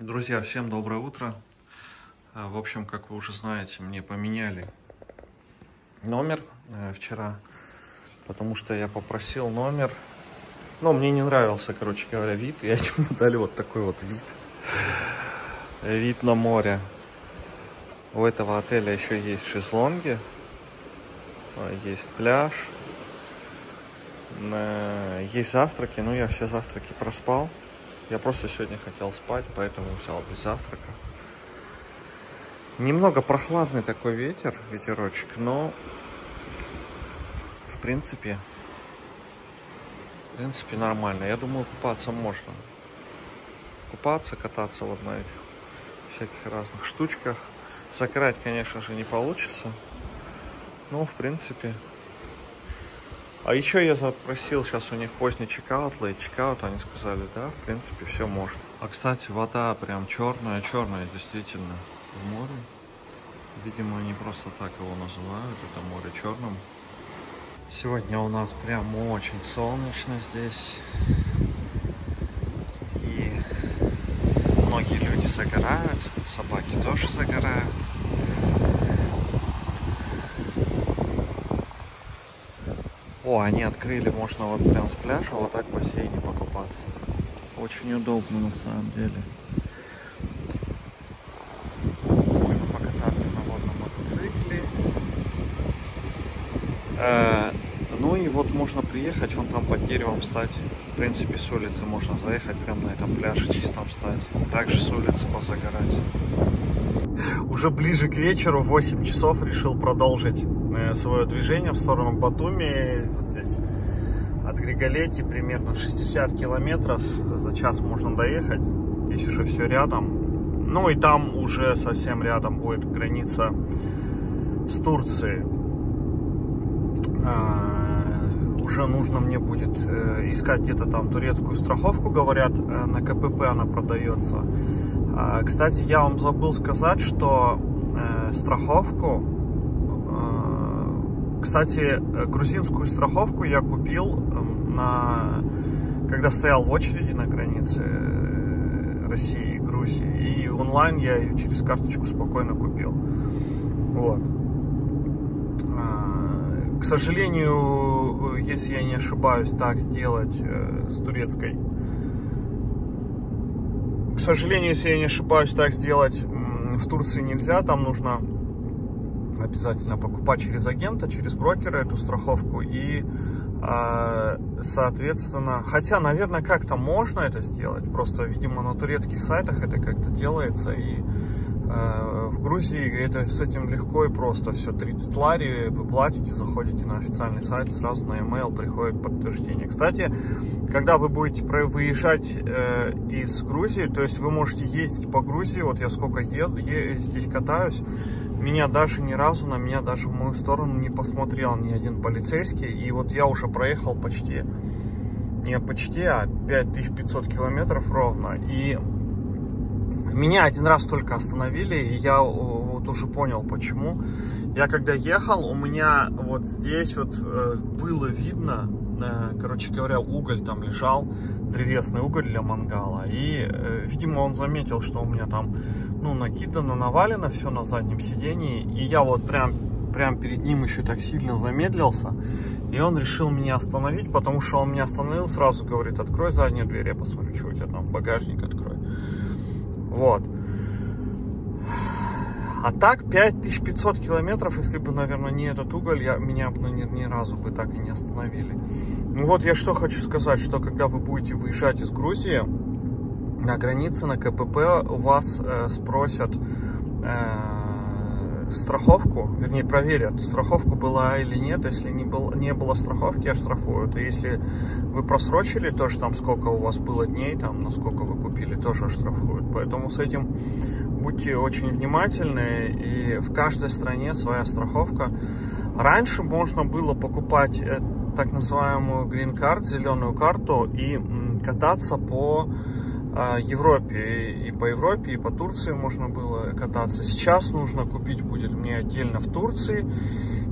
Друзья, всем доброе утро. А, В общем, как вы уже знаете, мне поменяли номер э, вчера, потому что я попросил номер. Но мне не нравился, короче говоря, вид, и они мне дали вот такой вот вид. Вид на море. У этого отеля еще есть шезлонги, а, есть пляж, э, есть завтраки, но я все завтраки проспал. Я просто сегодня хотел спать, поэтому взял без завтрака. Немного прохладный такой ветер, ветерочек, но в принципе, в принципе нормально. Я думаю, купаться можно. Купаться, кататься вот на этих всяких разных штучках. Закрыть, конечно же, не получится. Но, в принципе, а еще я запросил, сейчас у них поздний чекаут, лейт чекаут, они сказали, да, в принципе, все можно. А, кстати, вода прям черная, черная, действительно, в море. Видимо, они просто так его называют, это море черным. Сегодня у нас прям очень солнечно здесь. И многие люди загорают, собаки тоже загорают. О, они открыли, можно вот прям с пляжа вот так в бассейне покупаться. Очень удобно на самом деле. Можно покататься на водном мотоцикле. Э, ну и вот можно приехать, вон там под деревом встать. В принципе, с улицы можно заехать прямо на этом пляже, чисто встать. Также с улицы позагорать. Уже ближе к вечеру, в 8 часов, решил продолжить свое движение в сторону Батуми. Вот здесь от Григолетти примерно 60 километров за час можно доехать. Здесь уже все рядом. Ну и там уже совсем рядом будет граница с Турцией. А, уже нужно мне будет э, искать где-то там турецкую страховку, говорят, э, на КПП она продается. А, Кстати, я вам забыл сказать, что э, страховку, кстати, э, грузинскую страховку я купил э, на, когда стоял в очереди на границе э, России и Грузии, и онлайн я ее через карточку спокойно купил. Вот. А, К сожалению, если я не ошибаюсь, так сделать э, с турецкой к сожалению, если я не ошибаюсь, так сделать в Турции нельзя. Там нужно обязательно покупать через агента, через брокера эту страховку. И, а, соответственно, хотя, наверное, как-то можно это сделать. Просто, видимо, на турецких сайтах это как-то делается. И а, в Грузии это с этим легко и просто. Все, 30 лари вы платите, заходите на официальный сайт, сразу на email приходит подтверждение. Кстати, когда вы будете выезжать э, из Грузии, то есть вы можете ездить по Грузии, вот я сколько еду, е, здесь катаюсь, меня даже ни разу, на меня даже в мою сторону не посмотрел ни один полицейский, и вот я уже проехал почти, не почти, а 5500 километров ровно, и меня один раз только остановили, и я вот уже понял, почему. Я когда ехал, у меня вот здесь вот э, было видно, э, короче говоря, уголь там лежал, древесный уголь для мангала. И, э, видимо, он заметил, что у меня там, ну, накидано, навалено все на заднем сидении. И я вот прям, прям перед ним еще так сильно замедлился. И он решил меня остановить, потому что он меня остановил, сразу говорит, открой заднюю дверь, я посмотрю, что у тебя там, багажник открой. Вот. А так 5500 километров, если бы, наверное, не этот уголь, я, меня бы ни, ни разу бы так и не остановили. Ну вот я что хочу сказать, что когда вы будете выезжать из Грузии, на границе, на КПП у вас э, спросят э, страховку, вернее проверят, страховку была или нет. Если не, был, не было страховки, оштрафуют. И если вы просрочили, тоже там сколько у вас было дней, там насколько вы купили, тоже оштрафуют. Поэтому с этим будьте очень внимательны, и в каждой стране своя страховка. Раньше можно было покупать э, так называемую green card, зеленую карту, и кататься по э, Европе. И по Европе, и по Турции можно было кататься. Сейчас нужно купить будет мне отдельно в Турции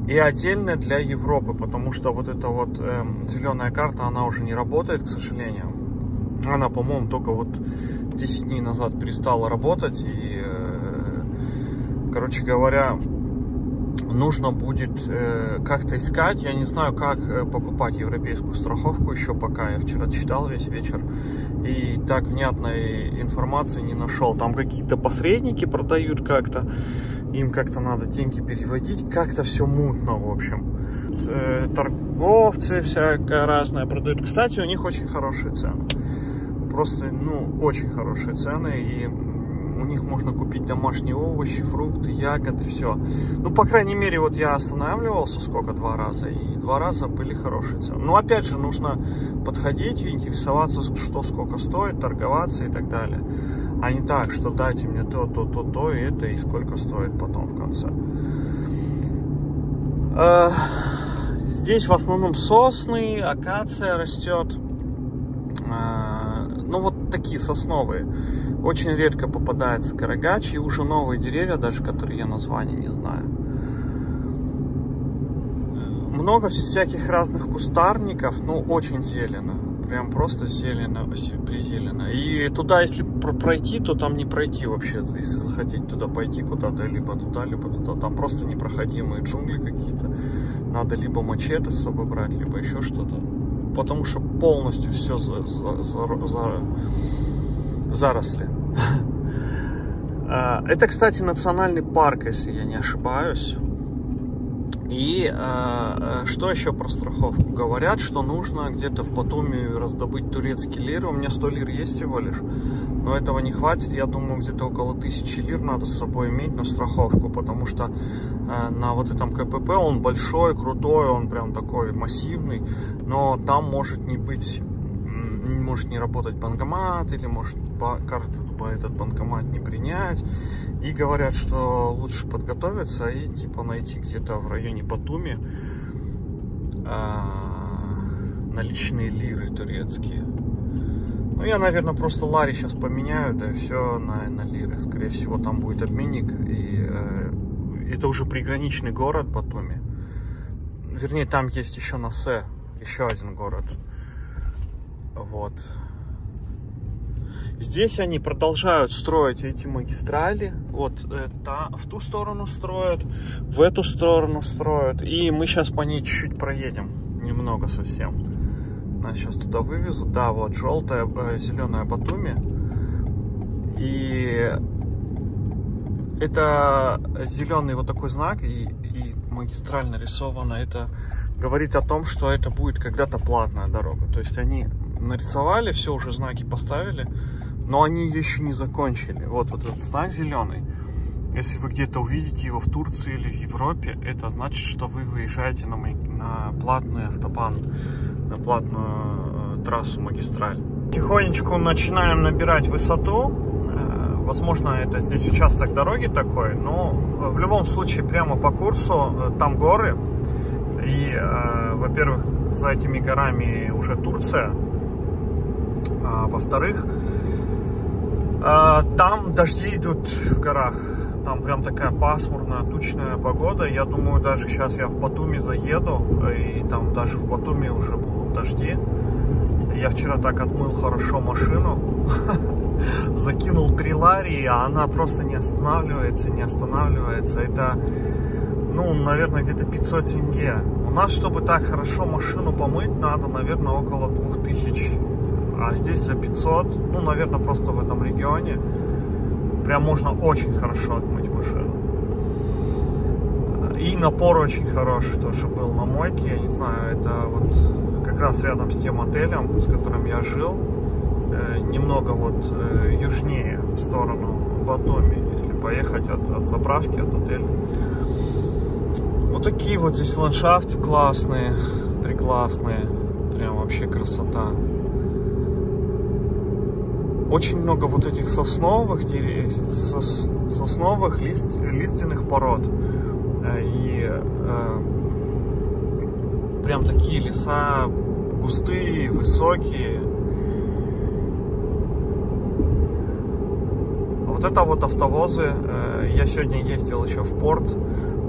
и отдельно для Европы, потому что вот эта вот э, зеленая карта, она уже не работает, к сожалению. Она, по-моему, только вот 10 дней назад перестала работать. И, короче говоря, нужно будет э, как-то искать. Я не знаю, как э, покупать европейскую страховку еще пока. Я вчера читал весь вечер и так внятной информации не нашел. Там какие-то посредники продают как-то. Им как-то надо деньги переводить. Как-то все мутно, в общем. Э, торговцы всякое разное продают. Кстати, у них очень хорошие цены. Просто, ну, очень хорошие цены. И у них можно купить домашние овощи, фрукты, ягоды, все. Ну, по крайней мере, вот я останавливался сколько, два раза, и два раза были хорошие цены. Но, опять же, нужно подходить интересоваться, что сколько стоит, торговаться и так далее. А не так, что дайте мне то, то, то, то, и это, и сколько стоит потом в конце. Э, здесь в основном сосны, акация растет. Ну, вот такие сосновые. Очень редко попадается карагач и уже новые деревья, даже которые я названия не знаю. Много всяких разных кустарников, ну очень зелено. Прям просто зелено, призелено. И туда, если пройти, то там не пройти вообще. Если захотеть туда пойти куда-то, либо туда, либо туда. Там просто непроходимые джунгли какие-то. Надо либо мачете с собой брать, либо еще что-то. Потому что полностью все за, за, за, за заросли. А, это, кстати, национальный парк, если я не ошибаюсь. И э, что еще про страховку? Говорят, что нужно где-то в Батуми раздобыть турецкие лиры. У меня 100 лир есть всего лишь, но этого не хватит. Я думаю, где-то около 1000 лир надо с собой иметь на страховку, потому что э, на вот этом КПП он большой, крутой, он прям такой массивный, но там может не быть может не работать банкомат, или может карту по этот банкомат не принять. И говорят, что лучше подготовиться и типа найти где-то в районе Батуми а, наличные лиры турецкие. Ну, я, наверное, просто Лари сейчас поменяю, да все на, на лиры. Скорее всего, там будет обменник. И э, это уже приграничный город Батуми. Вернее, там есть еще Насе, еще один город. Вот. Здесь они продолжают строить эти магистрали. Вот это, в ту сторону строят, в эту сторону строят. И мы сейчас по ней чуть-чуть проедем. Немного совсем. Нас сейчас туда вывезут. Да, вот желтая, э, зеленая Батуми. И это зеленый вот такой знак и, и магистраль нарисовано. Это говорит о том, что это будет когда-то платная дорога. То есть они нарисовали, все уже знаки поставили, но они еще не закончили. Вот, вот этот знак зеленый. Если вы где-то увидите его в Турции или в Европе, это значит, что вы выезжаете на, на платный автобан, на платную э, трассу магистраль. Тихонечку начинаем набирать высоту. Э, возможно, это здесь участок дороги такой, но в любом случае прямо по курсу э, там горы. И, э, во-первых, за этими горами уже Турция, а, во-вторых, а, там дожди идут в горах. Там прям такая пасмурная, тучная погода. Я думаю, даже сейчас я в Батуми заеду, и там даже в Батуми уже будут дожди. Я вчера так отмыл хорошо машину. Закинул три ларии, а она просто не останавливается, не останавливается. Это, ну, наверное, где-то 500 тенге. У нас, чтобы так хорошо машину помыть, надо, наверное, около 2000 а здесь за 500, ну, наверное, просто в этом регионе прям можно очень хорошо отмыть машину. И напор очень хороший тоже был на мойке, я не знаю, это вот как раз рядом с тем отелем, с которым я жил, э, немного вот э, южнее, в сторону Батуми, если поехать от, от заправки, от отеля. Вот такие вот здесь ландшафты классные, прекрасные, прям вообще красота очень много вот этих сосновых, сосновых лист, лиственных пород. Э, и э, прям такие леса густые, высокие. Вот это вот автовозы, Э, я сегодня ездил еще в порт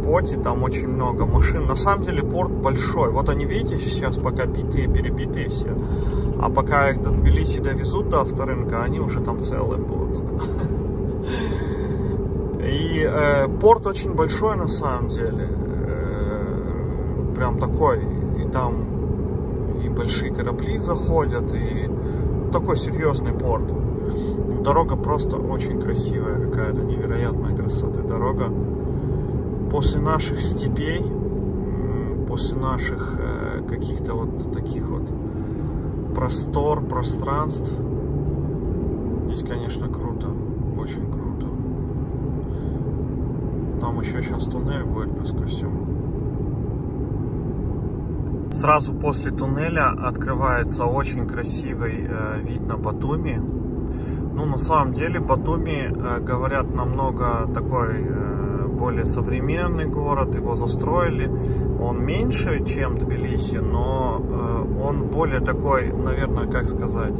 Поти, там очень много машин. На самом деле порт большой. Вот они, видите, сейчас пока битые, перебитые все. А пока их до Тбилиси довезут до авторынка, они уже там целые будут. И э, порт очень большой на самом деле. Э, прям такой. И там и большие корабли заходят, и ну, такой серьезный порт. Дорога просто очень красивая, какая-то невероятная красоты дорога. После наших степей, после наших э, каких-то вот таких вот простор, пространств, здесь, конечно, круто, очень круто. Там еще сейчас туннель будет плюс ко всему. Сразу после туннеля открывается очень красивый э, вид на Батуми. Ну, на самом деле, Батуми, э, говорят, намного такой э, более современный город, его застроили. Он меньше, чем Тбилиси, но он более такой, наверное, как сказать,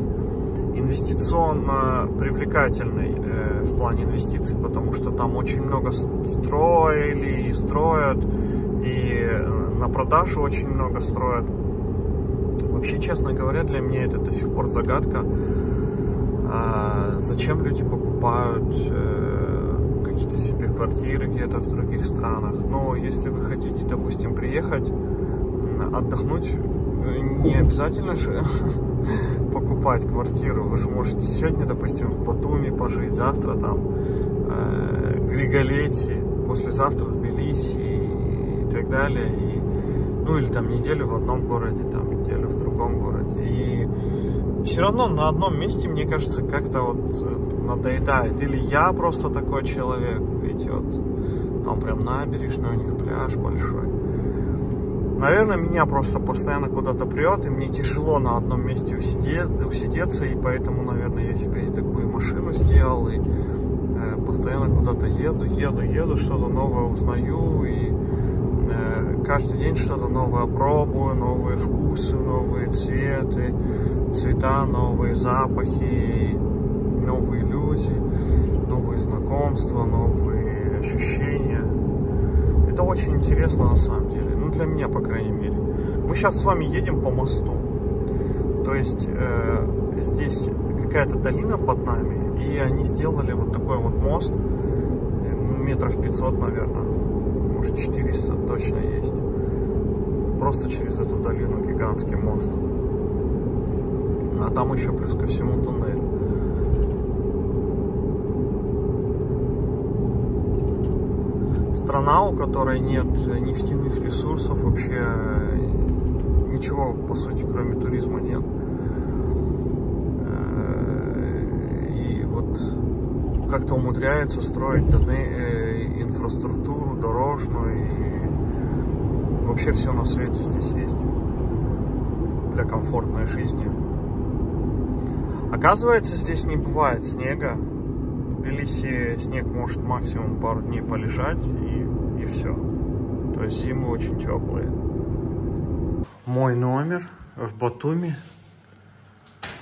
инвестиционно привлекательный э, в плане инвестиций, потому что там очень много строили и строят, и э, на продажу очень много строят. Вообще, честно говоря, для меня это до сих пор загадка а зачем люди покупают э, какие-то себе квартиры где-то в других странах. Но если вы хотите, допустим, приехать, отдохнуть, не обязательно же покупать квартиру. Вы же можете сегодня, допустим, в Батуми пожить, завтра там э, Григолете, послезавтра Тбилиси и, и так далее. И, ну или там неделю в одном городе, там неделю в другом городе. И все равно на одном месте, мне кажется, как-то вот э, надоедает. Или я просто такой человек, ведь вот там прям набережная, у них пляж большой. Наверное, меня просто постоянно куда-то прет, и мне тяжело на одном месте усидеть, усидеться, и поэтому, наверное, я себе и такую машину сделал, и э, постоянно куда-то еду, еду, еду, что-то новое узнаю, и э, каждый день что-то новое пробую, новые вкусы, новые цветы, цвета, новые запахи, новые люди, новые знакомства, новые ощущения. Это очень интересно на самом деле, для меня, по крайней мере. Мы сейчас с вами едем по мосту, то есть э, здесь какая-то долина под нами, и они сделали вот такой вот мост, ну, метров 500, наверное, может 400 точно есть. Просто через эту долину гигантский мост. А там еще плюс ко всему туннель. Страна, у которой нет нефтяных ресурсов, вообще ничего, по сути, кроме туризма нет. Э, и вот как-то умудряется строить э, инфраструктуру дорожную и вообще все на свете здесь есть для комфортной жизни. Оказывается, здесь не бывает снега. Тбилиси снег может максимум пару дней полежать и, и все. То есть зимы очень теплые. Мой номер в Батуми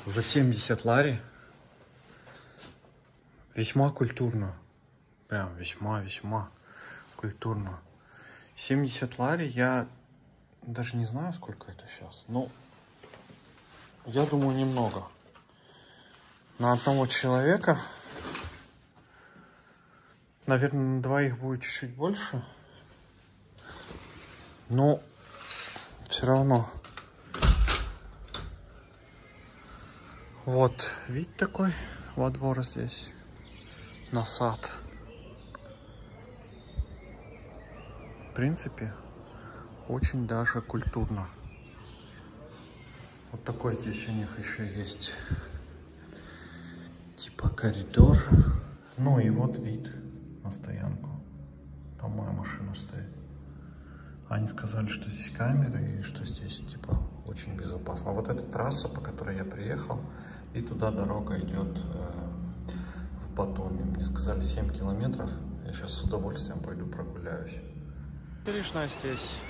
за 70 лари. Весьма культурно. Прям весьма-весьма культурно. 70 лари я даже не знаю, сколько это сейчас. Ну, я думаю, немного на одного человека. Наверное, на двоих будет чуть-чуть больше. Но все равно. Вот вид такой во двор здесь. На сад. В принципе, очень даже культурно. Вот такой здесь у них еще есть типа коридор. Ну и вот вид на стоянку. Там моя машина стоит. Они сказали, что здесь камеры и что здесь типа очень безопасно. Вот эта трасса, по которой я приехал, и туда дорога идет э, в Батуми. Мне сказали 7 километров. Я сейчас с удовольствием пойду прогуляюсь. Набережная здесь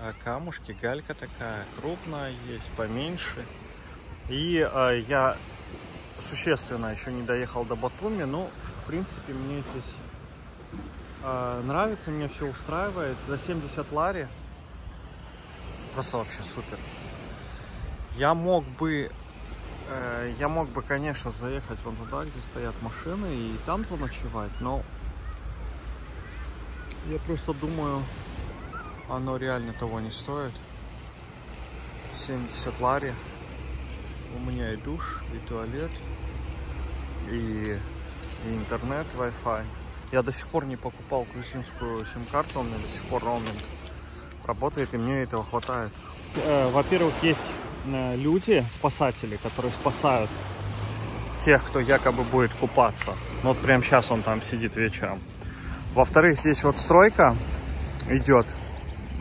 э, камушки, галька такая крупная есть, поменьше. И э, я существенно еще не доехал до Батуми, но, в принципе, мне здесь нравится, мне все устраивает. За 70 лари просто вообще супер. Я мог бы, э, я мог бы, конечно, заехать вон туда, где стоят машины, и там заночевать, но я просто думаю, оно реально того не стоит. 70 лари. У меня и душ, и туалет, и, и интернет, Wi-Fi. Я до сих пор не покупал грузинскую сим-карту, у меня до сих пор роуминг работает, и мне этого хватает. Э, во-первых, есть э, люди, спасатели, которые спасают тех, кто якобы будет купаться. Ну, вот прямо сейчас он там сидит вечером. Во-вторых, здесь вот стройка идет,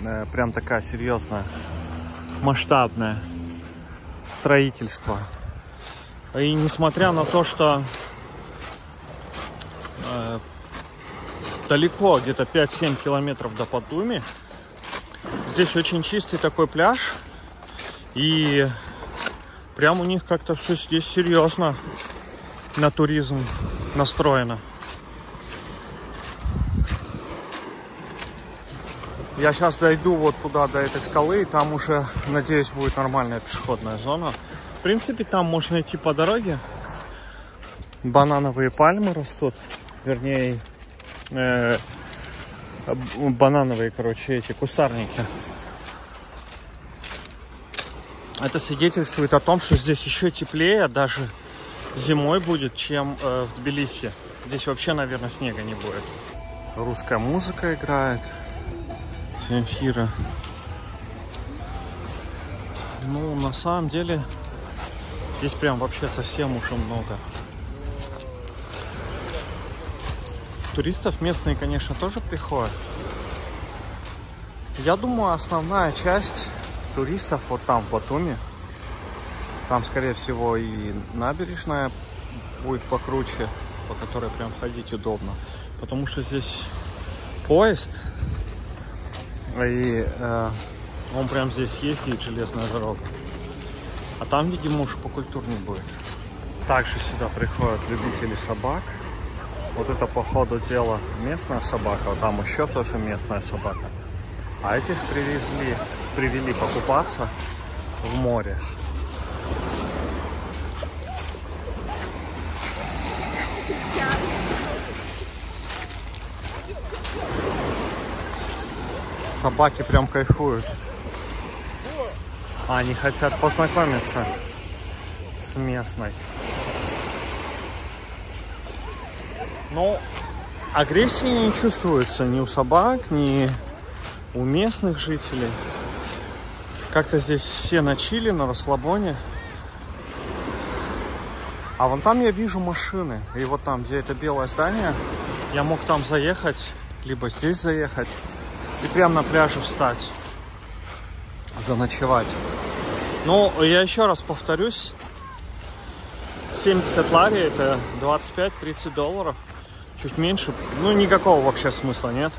э, прям такая серьезная, масштабное строительство. И несмотря на то, что далеко, где-то 5-7 километров до Батуми, здесь очень чистый такой пляж. И прям у них как-то все здесь серьезно на туризм настроено. Я сейчас дойду вот туда, до этой скалы, и там уже, надеюсь, будет нормальная пешеходная зона. В принципе, там можно идти по дороге. Банановые пальмы растут, вернее, э, банановые, короче, эти кустарники. Это свидетельствует о том, что здесь еще теплее, даже зимой будет, чем э, в Тбилиси. Здесь вообще, наверное, снега не будет. Русская музыка играет. Земфира. Ну, на самом деле, здесь прям вообще совсем уж много. Туристов местные, конечно, тоже приходят. Я думаю, основная часть туристов вот там, в Батуми. Там, скорее всего, и набережная будет покруче, по которой прям ходить удобно. Потому что здесь поезд и э, он прям здесь ездит, железная дорога. А там, видимо, уж покультурнее будет. Также сюда приходят любители собак. Вот это, по ходу дела, местная собака. Вот там еще тоже местная собака. А этих привезли, привели покупаться в море. Собаки прям кайфуют. Они хотят познакомиться с местной. Но агрессии не чувствуется ни у собак, ни у местных жителей. Как-то здесь все на чили, на расслабоне. А вон там я вижу машины. И вот там, где это белое здание, я мог там заехать, либо здесь заехать и прямо на пляже встать, заночевать. Но я еще раз повторюсь, 70 лари это 25-30 долларов, чуть меньше, ну никакого вообще смысла нет.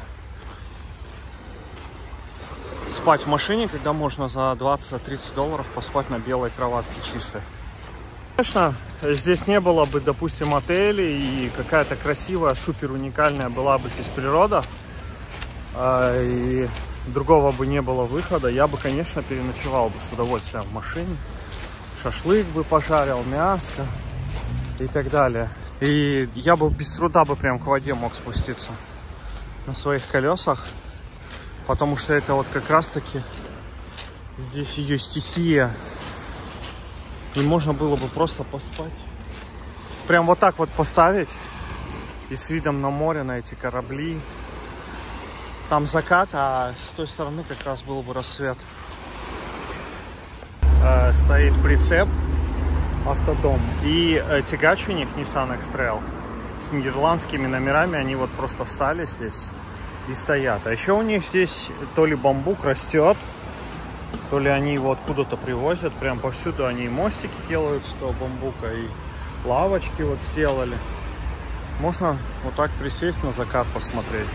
Спать в машине, когда можно за 20-30 долларов поспать на белой кроватке чистой. Конечно, здесь не было бы, допустим, отелей и какая-то красивая, супер уникальная была бы здесь природа. А, и другого бы не было выхода, я бы, конечно, переночевал бы с удовольствием в машине. Шашлык бы пожарил, мяско и так далее. И я бы без труда бы прям к воде мог спуститься на своих колесах. Потому что это вот как раз таки здесь ее стихия. И можно было бы просто поспать. Прям вот так вот поставить. И с видом на море, на эти корабли там закат, а с той стороны как раз был бы рассвет. Э, стоит прицеп, автодом, и э, тягач у них Nissan X-Trail с нидерландскими номерами, они вот просто встали здесь и стоят. А еще у них здесь то ли бамбук растет, то ли они его откуда-то привозят, прям повсюду они и мостики делают этого бамбука, и лавочки вот сделали. Можно вот так присесть на закат посмотреть.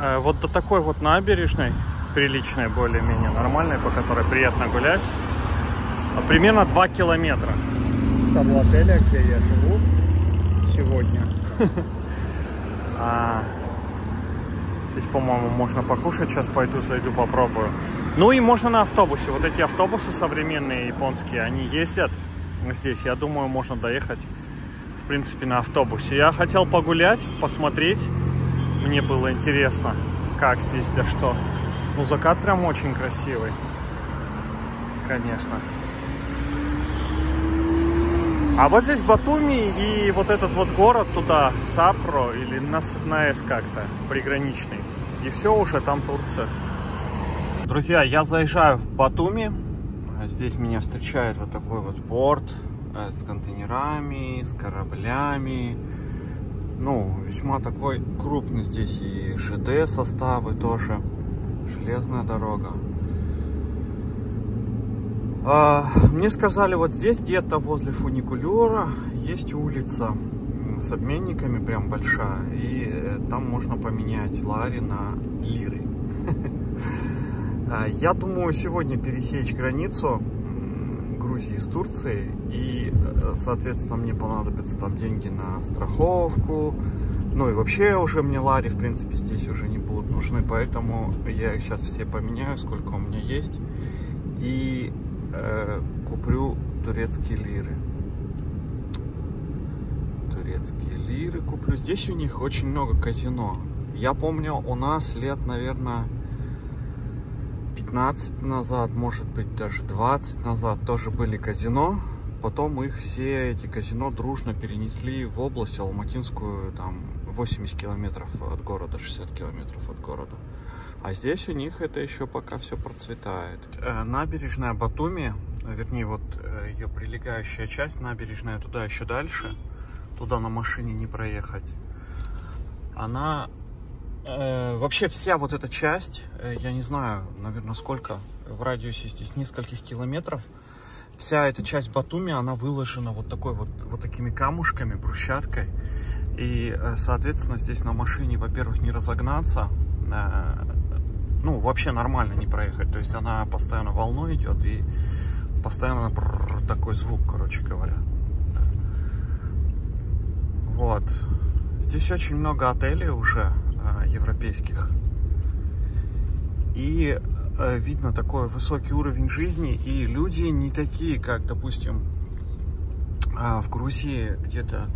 Э, вот до такой вот набережной, приличной более-менее, нормальной, по которой приятно гулять, примерно 2 километра с того отеля, где я живу сегодня. А, здесь, по-моему, можно покушать. Сейчас пойду, зайду, попробую. Ну и можно на автобусе. Вот эти автобусы современные японские, они ездят здесь. Я думаю, можно доехать, в принципе, на автобусе. Я хотел погулять, посмотреть. Мне было интересно, как здесь, да что. Ну, закат прям очень красивый. Конечно. А вот здесь Батуми и вот этот вот город туда, Сапро или на, на С как-то, приграничный. И все уже там Турция. Друзья, я заезжаю в Батуми. Здесь меня встречает вот такой вот порт э, с контейнерами, с кораблями. Ну, весьма такой крупный здесь и ЖД составы тоже. Железная дорога. А, мне сказали, вот здесь где-то возле фуникулера есть улица с обменниками прям большая. И э, там можно поменять лари на лиры. А, я думаю сегодня пересечь границу Грузии с Турцией. И, э, соответственно, мне понадобятся там деньги на страховку. Ну и вообще уже мне лари, в принципе, здесь уже не будут нужны. Поэтому я их сейчас все поменяю, сколько у меня есть. И э, куплю турецкие лиры. Турецкие лиры куплю. Здесь у них очень много казино. Я помню, у нас лет, наверное, 15 назад, может быть, даже 20 назад тоже были казино. Потом их все эти казино дружно перенесли в область Алматинскую, там 80 километров от города, 60 километров от города. А здесь у них это еще пока все процветает. Э, набережная Батуми, вернее вот э, ее прилегающая часть, набережная туда еще дальше, туда на машине не проехать. Она э, вообще вся вот эта часть, э, я не знаю, наверное, сколько в радиусе здесь нескольких километров, вся эта часть Батуми, она выложена вот такой вот, вот такими камушками, брусчаткой. И, соответственно, здесь на машине, во-первых, не разогнаться, ну, вообще нормально не проехать. То есть она постоянно волной идет и постоянно такой звук, короче говоря. Вот. Здесь очень много отелей уже э, европейских. И э, видно такой высокий уровень жизни. И люди не такие, как, допустим, э, в Грузии где-то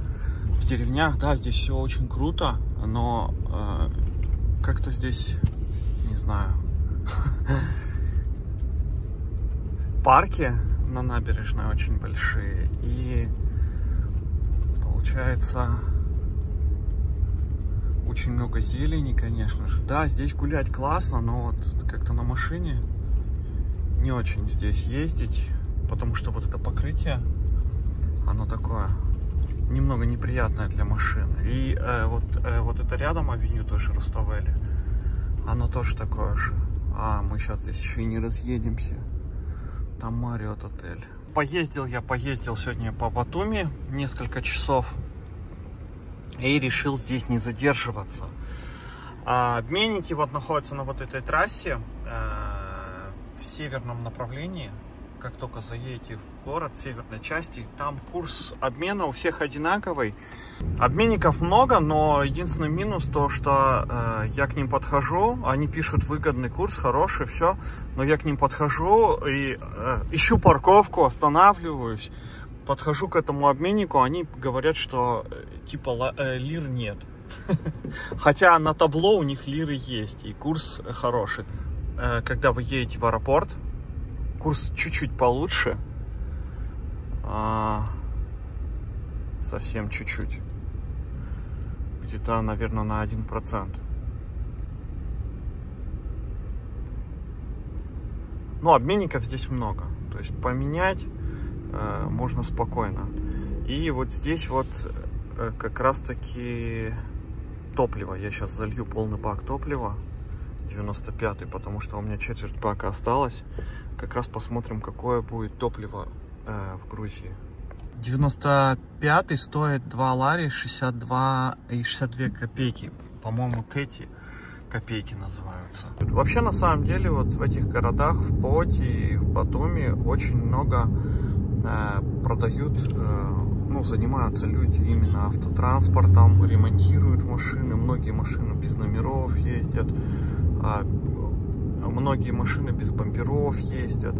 в деревнях. Да, здесь все очень круто, но э, как-то здесь знаю. Парки на набережной очень большие. И получается очень много зелени, конечно же. Да, здесь гулять классно, но вот как-то на машине не очень здесь ездить, потому что вот это покрытие, оно такое немного неприятное для машины. И э, вот, э, вот это рядом авеню тоже Руставели. Оно тоже такое же. А, мы сейчас здесь еще и не разъедемся. Там Мариот отель. Поездил я, поездил сегодня по Батуми несколько часов. И решил здесь не задерживаться. А, обменники вот находятся на вот этой трассе э, в северном направлении как только заедете в город, северной части, там курс обмена у всех одинаковый. Обменников много, но единственный минус то, что э, я к ним подхожу, они пишут выгодный курс, хороший, все, но я к ним подхожу и э, ищу парковку, останавливаюсь, подхожу к этому обменнику, они говорят, что э, типа э, лир нет. Хотя на табло у них лиры есть, и курс хороший. Э, когда вы едете в аэропорт, Курс чуть-чуть получше. А, совсем чуть-чуть. Где-то, наверное, на 1%. Ну, обменников здесь много. То есть поменять э, можно спокойно. И вот здесь вот э, как раз-таки топливо. Я сейчас залью полный бак топлива. 95 потому что у меня четверть бака осталось как раз посмотрим, какое будет топливо э, в Грузии. 95 стоит 2 лари 62 и 62 копейки. По-моему, эти копейки называются. Вообще, на самом деле, вот в этих городах, в Поти и в Батуми очень много э, продают, э, ну, занимаются люди именно автотранспортом, ремонтируют, машины, многие машины без номеров ездят, а многие машины без бамперов ездят,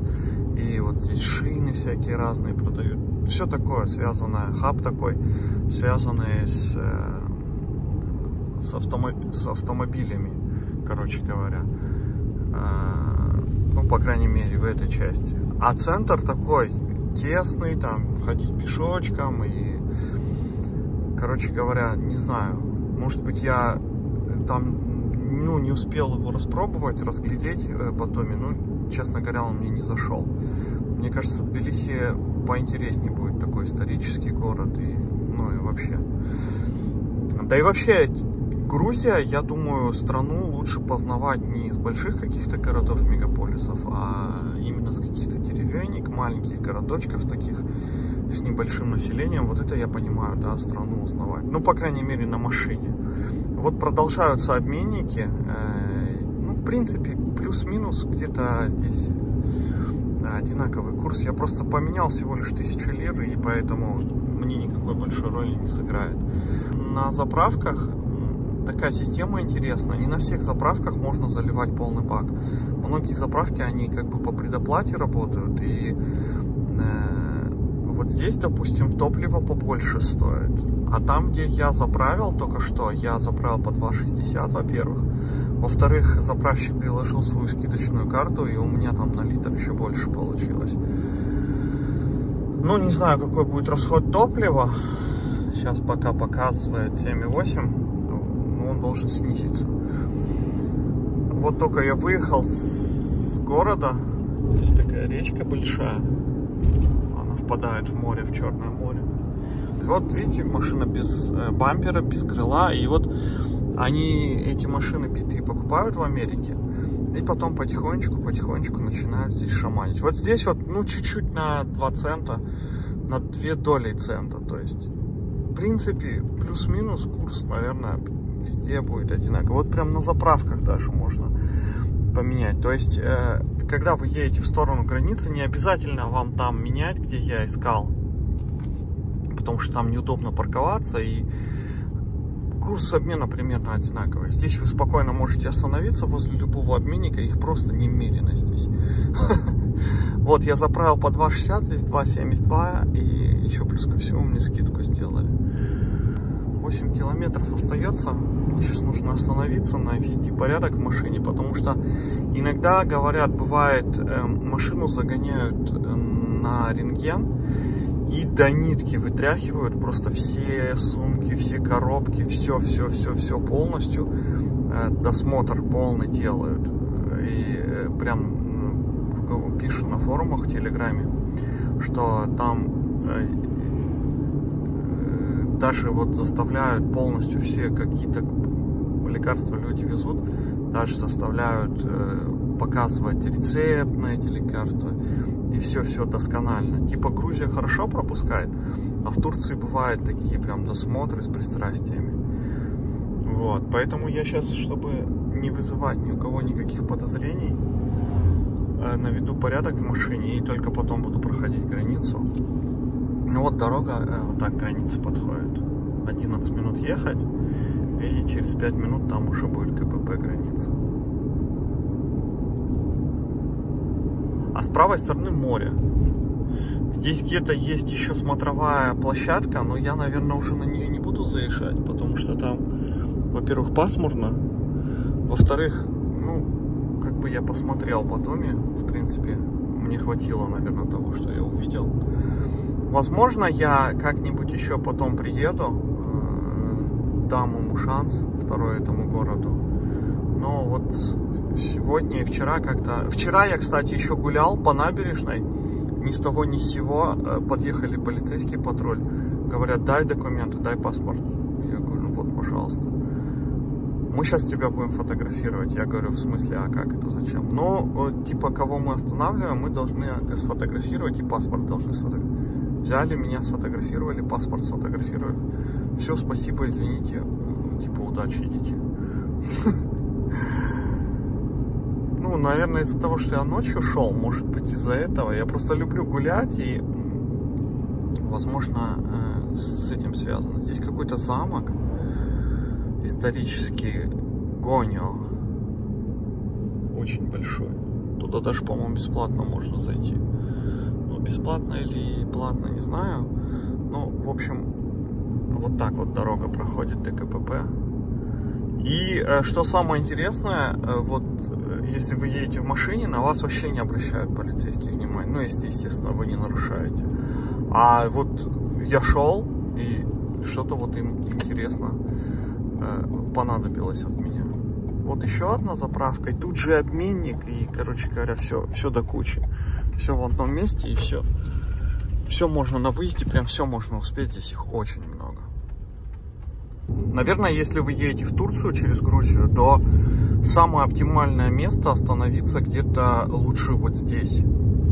и вот здесь шины всякие разные продают. Все такое связанное, хаб такой, связанный с, э, с, автомо с автомобилями, короче говоря. А, ну, по крайней мере, в этой части. А центр такой тесный, там, ходить пешочком и, короче говоря, не знаю, может быть, я там, ну, не успел его распробовать, разглядеть э, потом, ну, честно говоря, он мне не зашел. Мне кажется, Тбилиси поинтереснее будет такой исторический город и, ну, и вообще. Да и вообще, Грузия, я думаю, страну лучше познавать не из больших каких-то городов, мегаполисов, а именно с каких-то деревенек, маленьких городочков таких, с небольшим населением. Вот это я понимаю, да, страну узнавать. Ну, по крайней мере, на машине. Вот продолжаются обменники. Э, ну, в принципе, плюс-минус где-то здесь одинаковый курс. Я просто поменял всего лишь тысячу лир, и поэтому мне никакой большой роли не сыграет. На заправках такая система интересная. Не на всех заправках можно заливать полный бак. Многие заправки, они как бы по предоплате работают. И э, вот здесь, допустим, топливо побольше стоит. А там, где я заправил только что, я заправил по 2,60, во-первых. Во-вторых, заправщик приложил свою скидочную карту, и у меня там на литр еще больше получилось. Ну, не знаю, какой будет расход топлива. Сейчас пока показывает 7,8 он должен снизиться. Вот только я выехал с города. Здесь такая речка большая. Она впадает в море, в Черное. Вот видите, машина без э, бампера, без крыла. И вот они эти машины битые покупают в Америке. И потом потихонечку, потихонечку начинают здесь шаманить. Вот здесь вот, ну, чуть-чуть на 2 цента, на 2 доли цента. То есть, в принципе, плюс-минус курс, наверное, везде будет одинаково. Вот прям на заправках даже можно поменять. То есть, э, когда вы едете в сторону границы, не обязательно вам там менять, где я искал. Потому что там неудобно парковаться и курс обмена примерно одинаковый. Здесь вы спокойно можете остановиться возле любого обменника, их просто немерено здесь. Вот, я заправил по 2,60, здесь 2,72, и еще плюс ко всему мне скидку сделали. 8 километров остается. Сейчас нужно остановиться, навести порядок в машине, потому что иногда, говорят, бывает, э, машину загоняют э, на рентген и до нитки вытряхивают просто все сумки, все коробки, все, все, все, все полностью. Э, досмотр полный делают. И э, прям пишут на форумах в Телеграме, что там э, даже вот заставляют полностью все какие-то лекарства люди везут, даже заставляют показывать рецепт на эти лекарства. И все-все досконально. Типа Грузия хорошо пропускает, а в Турции бывают такие прям досмотры с пристрастиями. Вот, поэтому я сейчас, чтобы не вызывать ни у кого никаких подозрений, э, наведу порядок в машине и только потом буду проходить границу. Ну вот дорога э, вот так границы подходит. 11 минут ехать, и через 5 минут там уже будет КПП граница. А с правой стороны море. Здесь где-то есть еще смотровая площадка, но я, наверное, уже на нее не буду заезжать, потому что там, во-первых, пасмурно, во-вторых, ну, как бы я посмотрел по доме, в принципе, мне хватило, наверное, того, что я увидел. Возможно, я как-нибудь еще потом приеду, э, дам ему шанс, второй этому городу. Но вот сегодня и вчера как-то... Вчера я, кстати, еще гулял по набережной. Ни с того, ни с сего э, подъехали полицейский патруль. Говорят, дай документы, дай паспорт. Я говорю, ну вот, пожалуйста. Мы сейчас тебя будем фотографировать. Я говорю, в смысле, а как это, зачем? Ну, типа, кого мы останавливаем, мы должны сфотографировать и паспорт должны сфотографировать. Взяли, меня сфотографировали, паспорт сфотографировали. Все, спасибо, извините. Типа, удачи, идите. Ну, наверное, из-за того, что я ночью шел, может быть, из-за этого. Я просто люблю гулять и, возможно, э, с этим связано. Здесь какой-то замок. Исторический Гонио. Очень большой. Туда даже, по-моему, бесплатно можно зайти. Ну, бесплатно или платно, не знаю. Ну, в общем, вот так вот дорога проходит до КПП. И э, что самое интересное, э, вот если вы едете в машине, на вас вообще не обращают полицейские внимания. Ну, если, естественно, вы не нарушаете. А вот я шел, и что-то вот им интересно понадобилось от меня. Вот еще одна заправка, и тут же обменник, и, короче говоря, все, все до кучи. Все в одном месте, и все. Все можно на выезде, прям все можно успеть, здесь их очень много. Наверное, если вы едете в Турцию через Грузию, то самое оптимальное место остановиться где-то лучше вот здесь.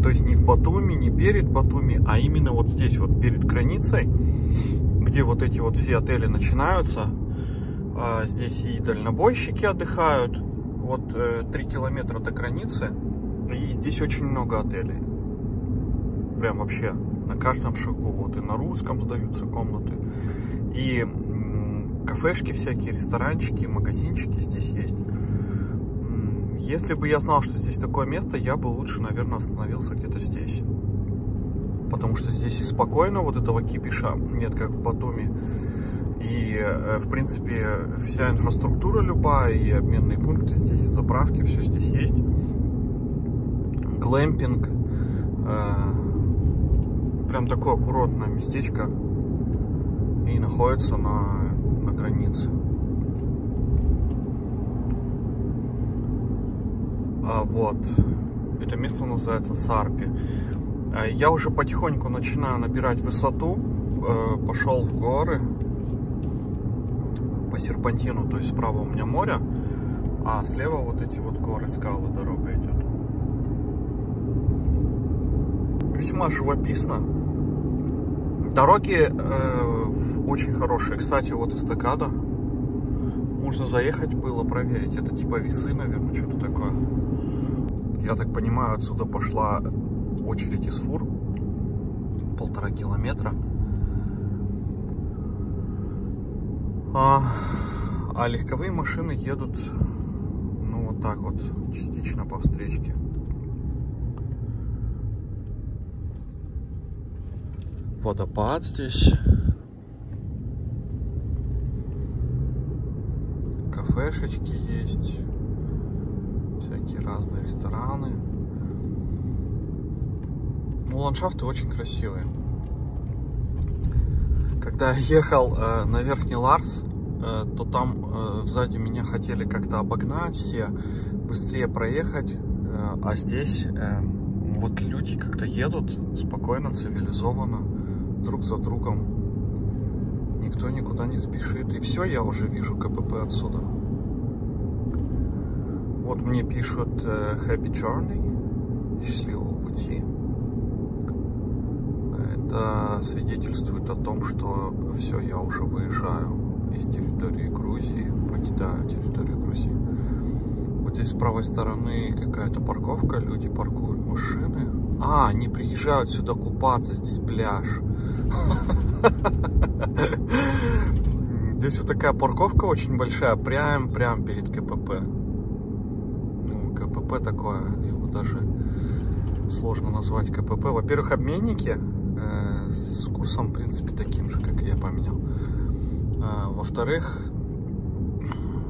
То есть не в Батуми, не перед Батуми, а именно вот здесь, вот перед границей, где вот эти вот все отели начинаются. А, здесь и дальнобойщики отдыхают. Вот э, 3 километра до границы. И здесь очень много отелей. Прям вообще на каждом шагу. Вот и на русском сдаются комнаты. И кафешки всякие, ресторанчики, магазинчики здесь есть. Если бы я знал, что здесь такое место, я бы лучше, наверное, остановился где-то здесь. Потому что здесь и спокойно, вот этого кипиша нет, как в Батуми. И, э, в принципе, вся инфраструктура любая, и обменные пункты здесь, и заправки, все здесь есть. Глэмпинг. Э, прям такое аккуратное местечко. И находится на границы. А, вот. Это место называется Сарпи. А, я уже потихоньку начинаю набирать высоту. Э, пошел в горы по серпантину, то есть справа у меня море, а слева вот эти вот горы, скалы, дорога идет. Весьма живописно. Дороги э, очень хорошие. Кстати, вот эстакада. Можно заехать было, проверить. Это типа весы, наверное, что-то такое. Я так понимаю, отсюда пошла очередь из фур. Полтора километра. А, а легковые машины едут, ну, вот так вот, частично по встречке. Водопад здесь. кафешечки есть, всякие разные рестораны. Ну, ландшафты очень красивые. Когда я ехал э, на Верхний Ларс, э, то там э, сзади меня хотели как-то обогнать все, быстрее проехать. Э, а здесь э, вот люди как-то едут спокойно, цивилизованно, друг за другом никто никуда не спешит. И все, я уже вижу КПП отсюда. Вот мне пишут uh, Happy Journey, счастливого пути. Это свидетельствует о том, что все, я уже выезжаю из территории Грузии, покидаю территорию Грузии. Вот здесь с правой стороны какая-то парковка, люди паркуют машины. А, они приезжают сюда купаться, здесь пляж. Здесь вот такая парковка очень большая, прям, прям перед КПП. КПП такое, его даже сложно назвать КПП. Во-первых, обменники э, с курсом, в принципе, таким же, как я поменял. А, Во-вторых,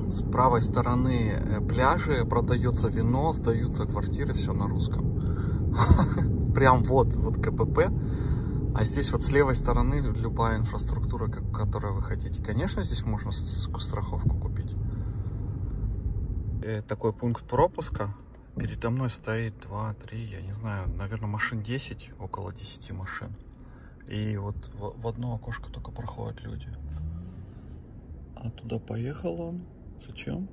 с правой стороны э, пляжи, продается вино, сдаются квартиры, все на русском. Прям вот, вот КПП. А здесь вот с левой стороны любая инфраструктура, которую вы хотите. Конечно, здесь можно страховку купить. И такой пункт пропуска. Передо мной стоит 2, 3, я не знаю, наверное, машин 10, около 10 машин. И вот в, в одно окошко только проходят люди. А туда поехал он. Зачем?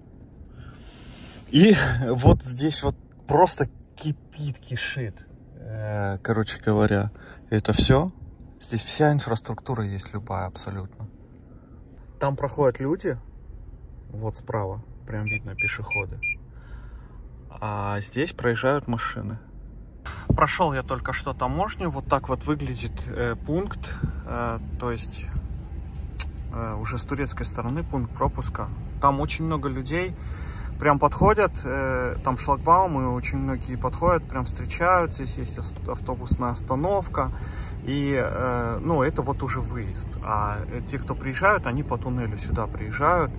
И вот здесь вот просто кипит, кишит. Э, короче говоря, это все. Здесь вся инфраструктура есть любая абсолютно. Там проходят люди, вот справа, прям видно пешеходы. А здесь проезжают машины. Прошел я только что таможню, вот так вот выглядит э, пункт, э, то есть э, уже с турецкой стороны, пункт пропуска. Там очень много людей прям подходят, э, там шлагбаум, и очень многие подходят, прям встречают, здесь есть автобусная остановка, и, э, ну, это вот уже выезд. А те, кто приезжают, они по туннелю сюда приезжают.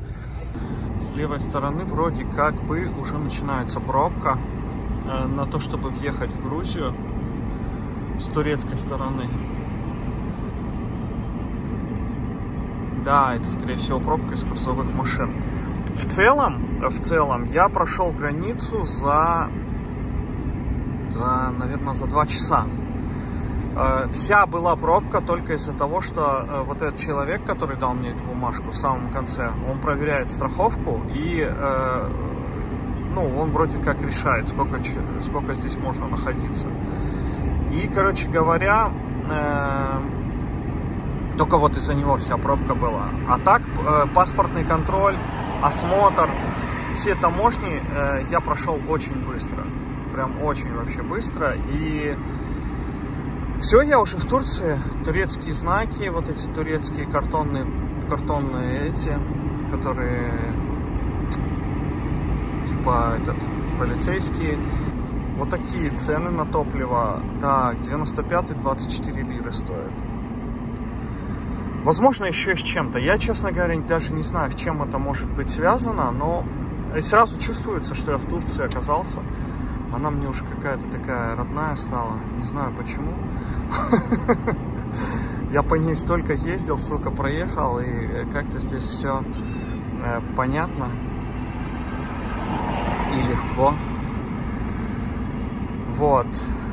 С левой стороны вроде как бы уже начинается пробка э, на то, чтобы въехать в Грузию с турецкой стороны. Да, это, скорее всего, пробка из грузовых машин. В целом, в целом, я прошел границу за, за наверное, за два часа. Э, вся была пробка только из-за того, что э, вот этот человек, который дал мне эту бумажку в самом конце, он проверяет страховку и, э, ну, он вроде как решает, сколько, сколько здесь можно находиться. И, короче говоря, только вот из-за него вся пробка была. А так, паспортный контроль, осмотр, все таможни я прошел очень быстро. Прям очень вообще быстро. И все, я уже в Турции. Турецкие знаки, вот эти турецкие картонные, картонные эти, которые типа этот полицейские. Вот такие цены на топливо. Так, 95 24 лиры стоят. Возможно, еще с чем-то. Я, честно говоря, даже не знаю, с чем это может быть связано, но сразу чувствуется, что я в Турции оказался. Она мне уже какая-то такая родная стала. Не знаю почему. Я по ней столько ездил, столько проехал, и э, как-то здесь все э, понятно и легко. Вот.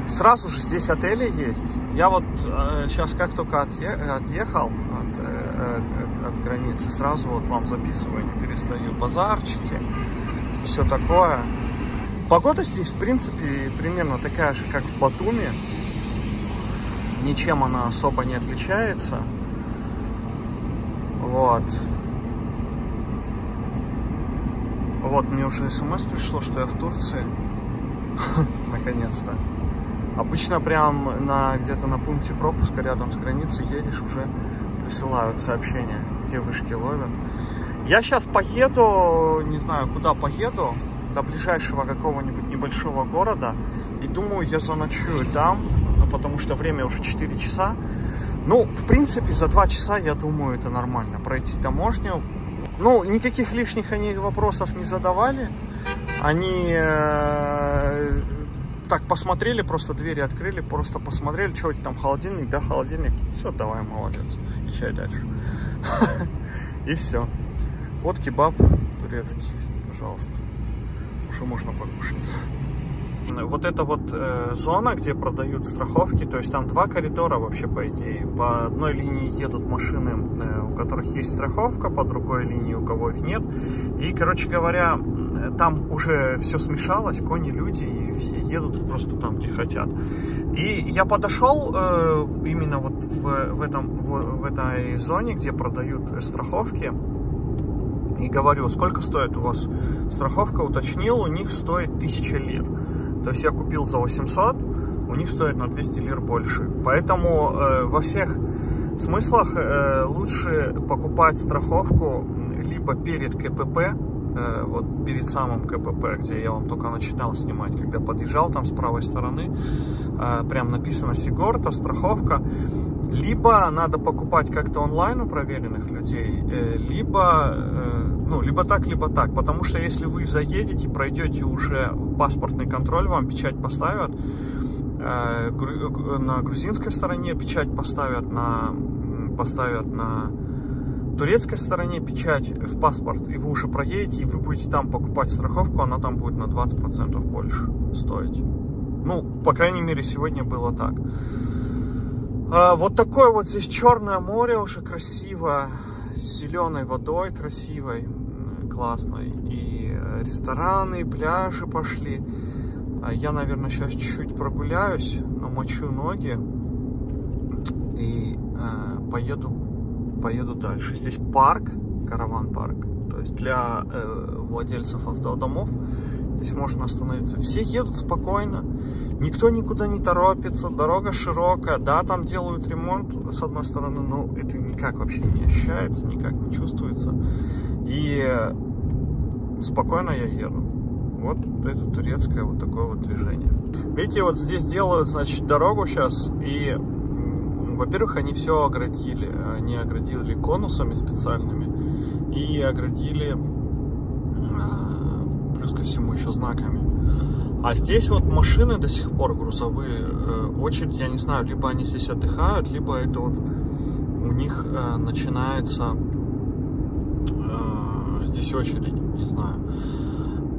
Сразу же здесь отели есть. Я вот э, сейчас как только отъе отъехал от, э, от границы, сразу вот вам записываю, не перестаю. Базарчики, все такое. Погода здесь, в принципе, примерно такая же, как в Батуми. Ничем она особо не отличается. Вот. Вот, мне уже смс пришло, что я в Турции. Наконец-то. Обычно прям на где-то на пункте пропуска рядом с границей едешь, уже присылают сообщения, где вышки ловят. Я сейчас поеду, не знаю, куда поеду до ближайшего какого-нибудь небольшого города. И думаю, я заночую там, ну, потому что время уже 4 часа. Ну, в принципе, за 2 часа, я думаю, это нормально. Пройти таможню. Ну, никаких лишних они вопросов не задавали. Они э, так посмотрели, просто двери открыли, просто посмотрели, что там холодильник, да, холодильник. Все, давай, молодец. Езжай дальше. И все. Вот кебаб турецкий, пожалуйста уже можно покушать. Вот эта вот э, зона, где продают страховки, то есть там два коридора вообще, по идее. По одной линии едут машины, э, у которых есть страховка, по другой линии у кого их нет. И, короче говоря, там уже все смешалось, кони, люди, и все едут просто там, где хотят. И я подошел э, именно вот в, в, этом, в, в этой зоне, где продают страховки, и говорю, сколько стоит у вас страховка, уточнил, у них стоит 1000 лир. То есть я купил за 800, у них стоит на 200 лир больше. Поэтому э, во всех смыслах э, лучше покупать страховку либо перед КПП, э, вот перед самым КПП, где я вам только начинал снимать, когда подъезжал, там с правой стороны, э, прям написано Сигорта, страховка, либо надо покупать как-то онлайн у проверенных людей, э, либо, э, ну, либо так, либо так. Потому что если вы заедете, пройдете уже паспортный контроль, вам печать поставят, э, на грузинской стороне печать поставят, на, поставят на турецкой стороне печать в паспорт, и вы уже проедете, и вы будете там покупать страховку, она там будет на 20% больше стоить. Ну, по крайней мере, сегодня было так. А, вот такое вот здесь черное море уже красиво, с зеленой водой красивой, классной. И э, рестораны, пляжи пошли. А я, наверное, сейчас чуть-чуть прогуляюсь, намочу ноги и э, поеду, поеду дальше. Здесь парк, караван-парк, то есть для э, владельцев автодомов Здесь можно остановиться. Все едут спокойно. Никто никуда не торопится. Дорога широкая. Да, там делают ремонт, с одной стороны, но это никак вообще не ощущается, никак не чувствуется. И спокойно я еду. Вот это турецкое вот такое вот движение. Видите, вот здесь делают, значит, дорогу сейчас. И, во-первых, они все оградили. Они оградили конусами специальными. И оградили плюс ко всему еще знаками. А здесь вот машины до сих пор грузовые, э, очередь, я не знаю, либо они здесь отдыхают, либо это вот у них э, начинается э, здесь очередь, не знаю.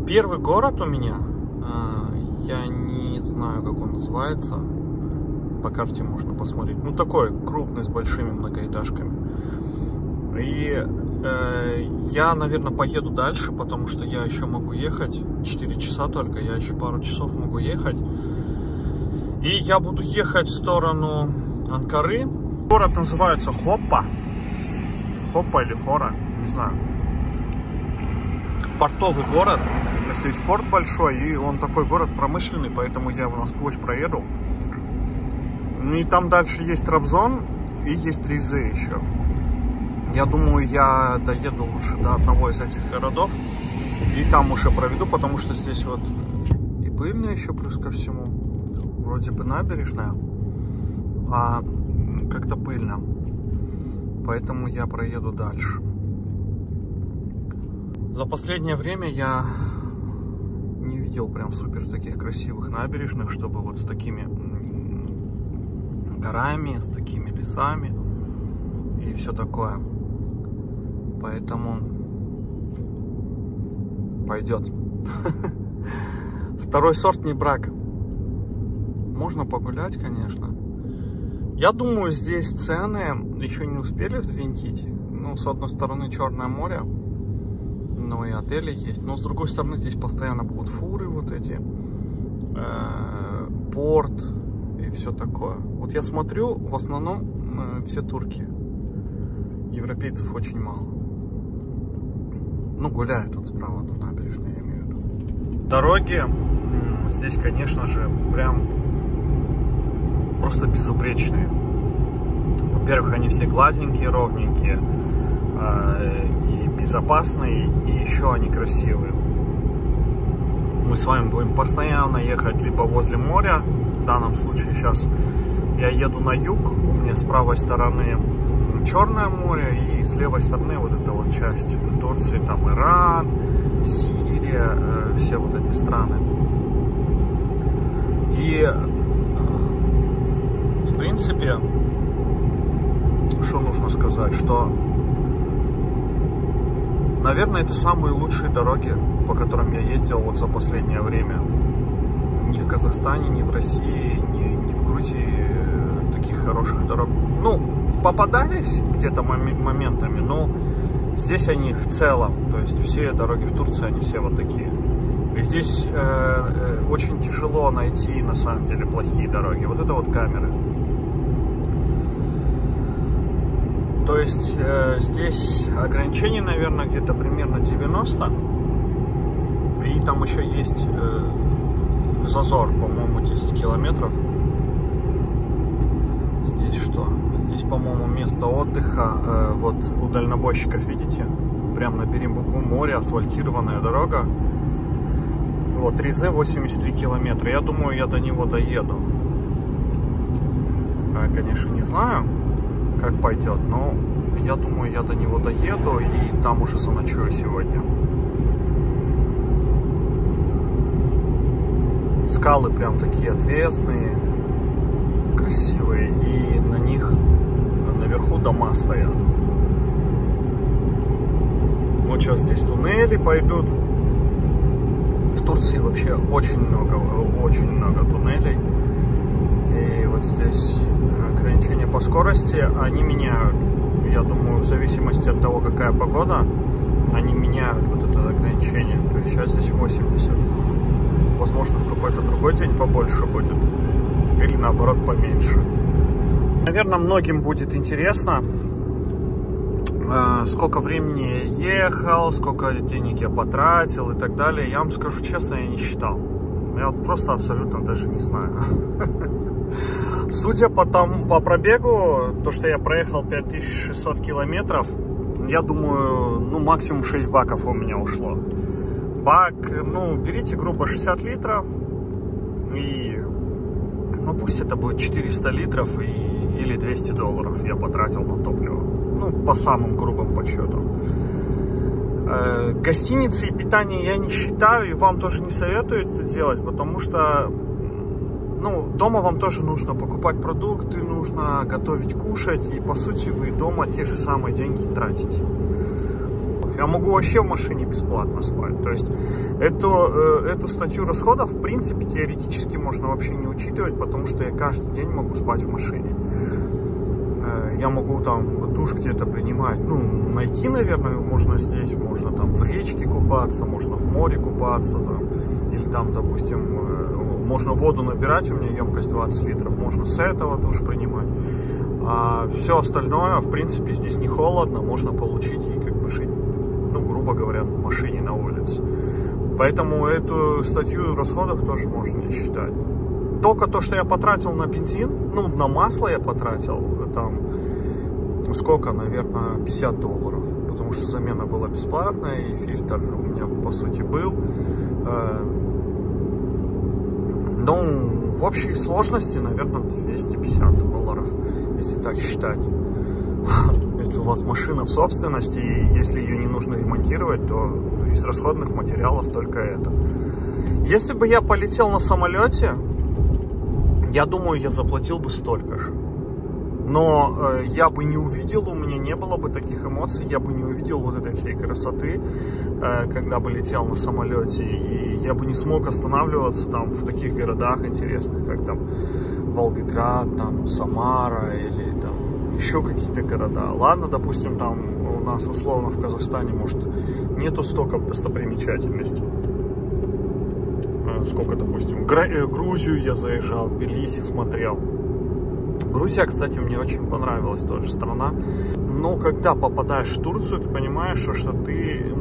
Первый город у меня, я не знаю, как он называется, по карте можно посмотреть. Ну, такой крупный, с большими многоэтажками. И я, наверное, поеду дальше, потому что я еще могу ехать. 4 часа только, я еще пару часов могу ехать. И я буду ехать в сторону Анкары. Город называется Хоппа. Хоппа или Хора, не знаю. Портовый город. То есть здесь порт большой, и он такой город промышленный, поэтому я его насквозь проеду. И там дальше есть Трабзон и есть Ризы еще. Я думаю, я доеду лучше до одного из этих городов. И там уже проведу, потому что здесь вот и пыльно еще плюс ко всему. Вроде бы набережная, а как-то пыльно. Поэтому я проеду дальше. За последнее время я не видел прям супер таких красивых набережных, чтобы вот с такими горами, с такими лесами и все такое. Поэтому пойдет. Второй сорт не брак. Можно погулять, конечно. Я думаю, здесь цены еще не успели взвинтить. Ну, с одной стороны, Черное море. Ну, и отели есть. Но, с другой стороны, здесь постоянно будут фуры вот эти. Э, порт и все такое. Вот я смотрю, в основном э, все турки. Европейцев очень мало. Ну, гуляют тут справа на ну, набережной, я имею в виду. Дороги здесь, конечно же, прям просто безупречные. Во-первых, они все гладенькие, ровненькие э, и безопасные, и еще они красивые. Мы с вами будем постоянно ехать либо возле моря, в данном случае сейчас я еду на юг, у меня с правой стороны Черное море и с левой стороны вот эта вот часть Турции, там Иран, Сирия, э, все вот эти страны. И э, в принципе, что нужно сказать, что наверное это самые лучшие дороги, по которым я ездил вот за последнее время. Ни в Казахстане, ни в России, ни, ни в Грузии э, таких хороших дорог. Ну, попадались где-то моментами, но здесь они в целом, то есть все дороги в Турции, они все вот такие. И здесь э, э, очень тяжело найти, на самом деле, плохие дороги. Вот это вот камеры. То есть э, здесь ограничение, наверное, где-то примерно 90. И там еще есть э, зазор, по-моему, 10 километров. Здесь что? Здесь, по-моему, место отдыха. Э, вот у дальнобойщиков, видите? Прямо на берегу моря, асфальтированная дорога. Вот, Ризе 83 километра. Я думаю, я до него доеду. Я, конечно, не знаю, как пойдет, но я думаю, я до него доеду и там уже заночую сегодня. Скалы прям такие отвесные, красивые, и на них наверху дома стоят. Вот сейчас здесь туннели пойдут. В Турции вообще очень много, очень много туннелей. И вот здесь ограничения по скорости, они меняют. Я думаю, в зависимости от того, какая погода, они меняют вот это ограничение. То есть сейчас здесь 80. Возможно, в какой-то другой день побольше будет. Или наоборот поменьше. Наверное, многим будет интересно, э, сколько времени я ехал, сколько денег я потратил и так далее. Я вам скажу честно, я не считал. Я вот просто абсолютно даже не знаю. Судя по, там, по пробегу, то, что я проехал 5600 километров, я думаю, ну, максимум 6 баков у меня ушло. Бак, ну, берите, грубо, 60 литров, и, ну, пусть это будет 400 литров и, или 200 долларов я потратил на топливо. Ну, по самым грубым подсчетам. Э, гостиницы и питание я не считаю, и вам тоже не советую это делать, потому что ну, дома вам тоже нужно покупать продукты, нужно готовить, кушать, и по сути вы дома те же самые деньги тратите. Я могу вообще в машине бесплатно спать. То есть эту, э, эту статью расходов, в принципе, теоретически можно вообще не учитывать, потому что я каждый день могу спать в машине. Э, я могу там душ где-то принимать, ну, найти, наверное, можно здесь, можно там в речке купаться, можно в море купаться, там, или там, допустим, можно воду набирать, у меня емкость 20 литров, можно с этого душ принимать. А все остальное, в принципе, здесь не холодно, можно получить и как бы жить, ну, грубо говоря, в машине на улице. Поэтому эту статью расходов тоже можно не считать. Только то, что я потратил на бензин, ну, на масло я потратил, там, сколько, наверное, 50 долларов. Потому что замена была бесплатная, и фильтр у меня, по сути, был. Э, ну, в общей сложности, наверное, 250 долларов, если так считать. Если у вас машина в собственности, и если ее не нужно ремонтировать, то из расходных материалов только это. Если бы я полетел на самолете, я думаю, я заплатил бы столько же но э, я бы не увидел, у меня не было бы таких эмоций, я бы не увидел вот этой всей красоты, э, когда бы летел на самолете, и я бы не смог останавливаться там в таких городах интересных, как там Волгоград, там Самара или там еще какие-то города. Ладно, допустим, там у нас условно в Казахстане, может, нету столько достопримечательностей. Э, сколько, допустим, э, Грузию я заезжал, Тбилиси смотрел Грузия, кстати, мне очень понравилась тоже страна. Но когда попадаешь в Турцию, ты понимаешь, что ты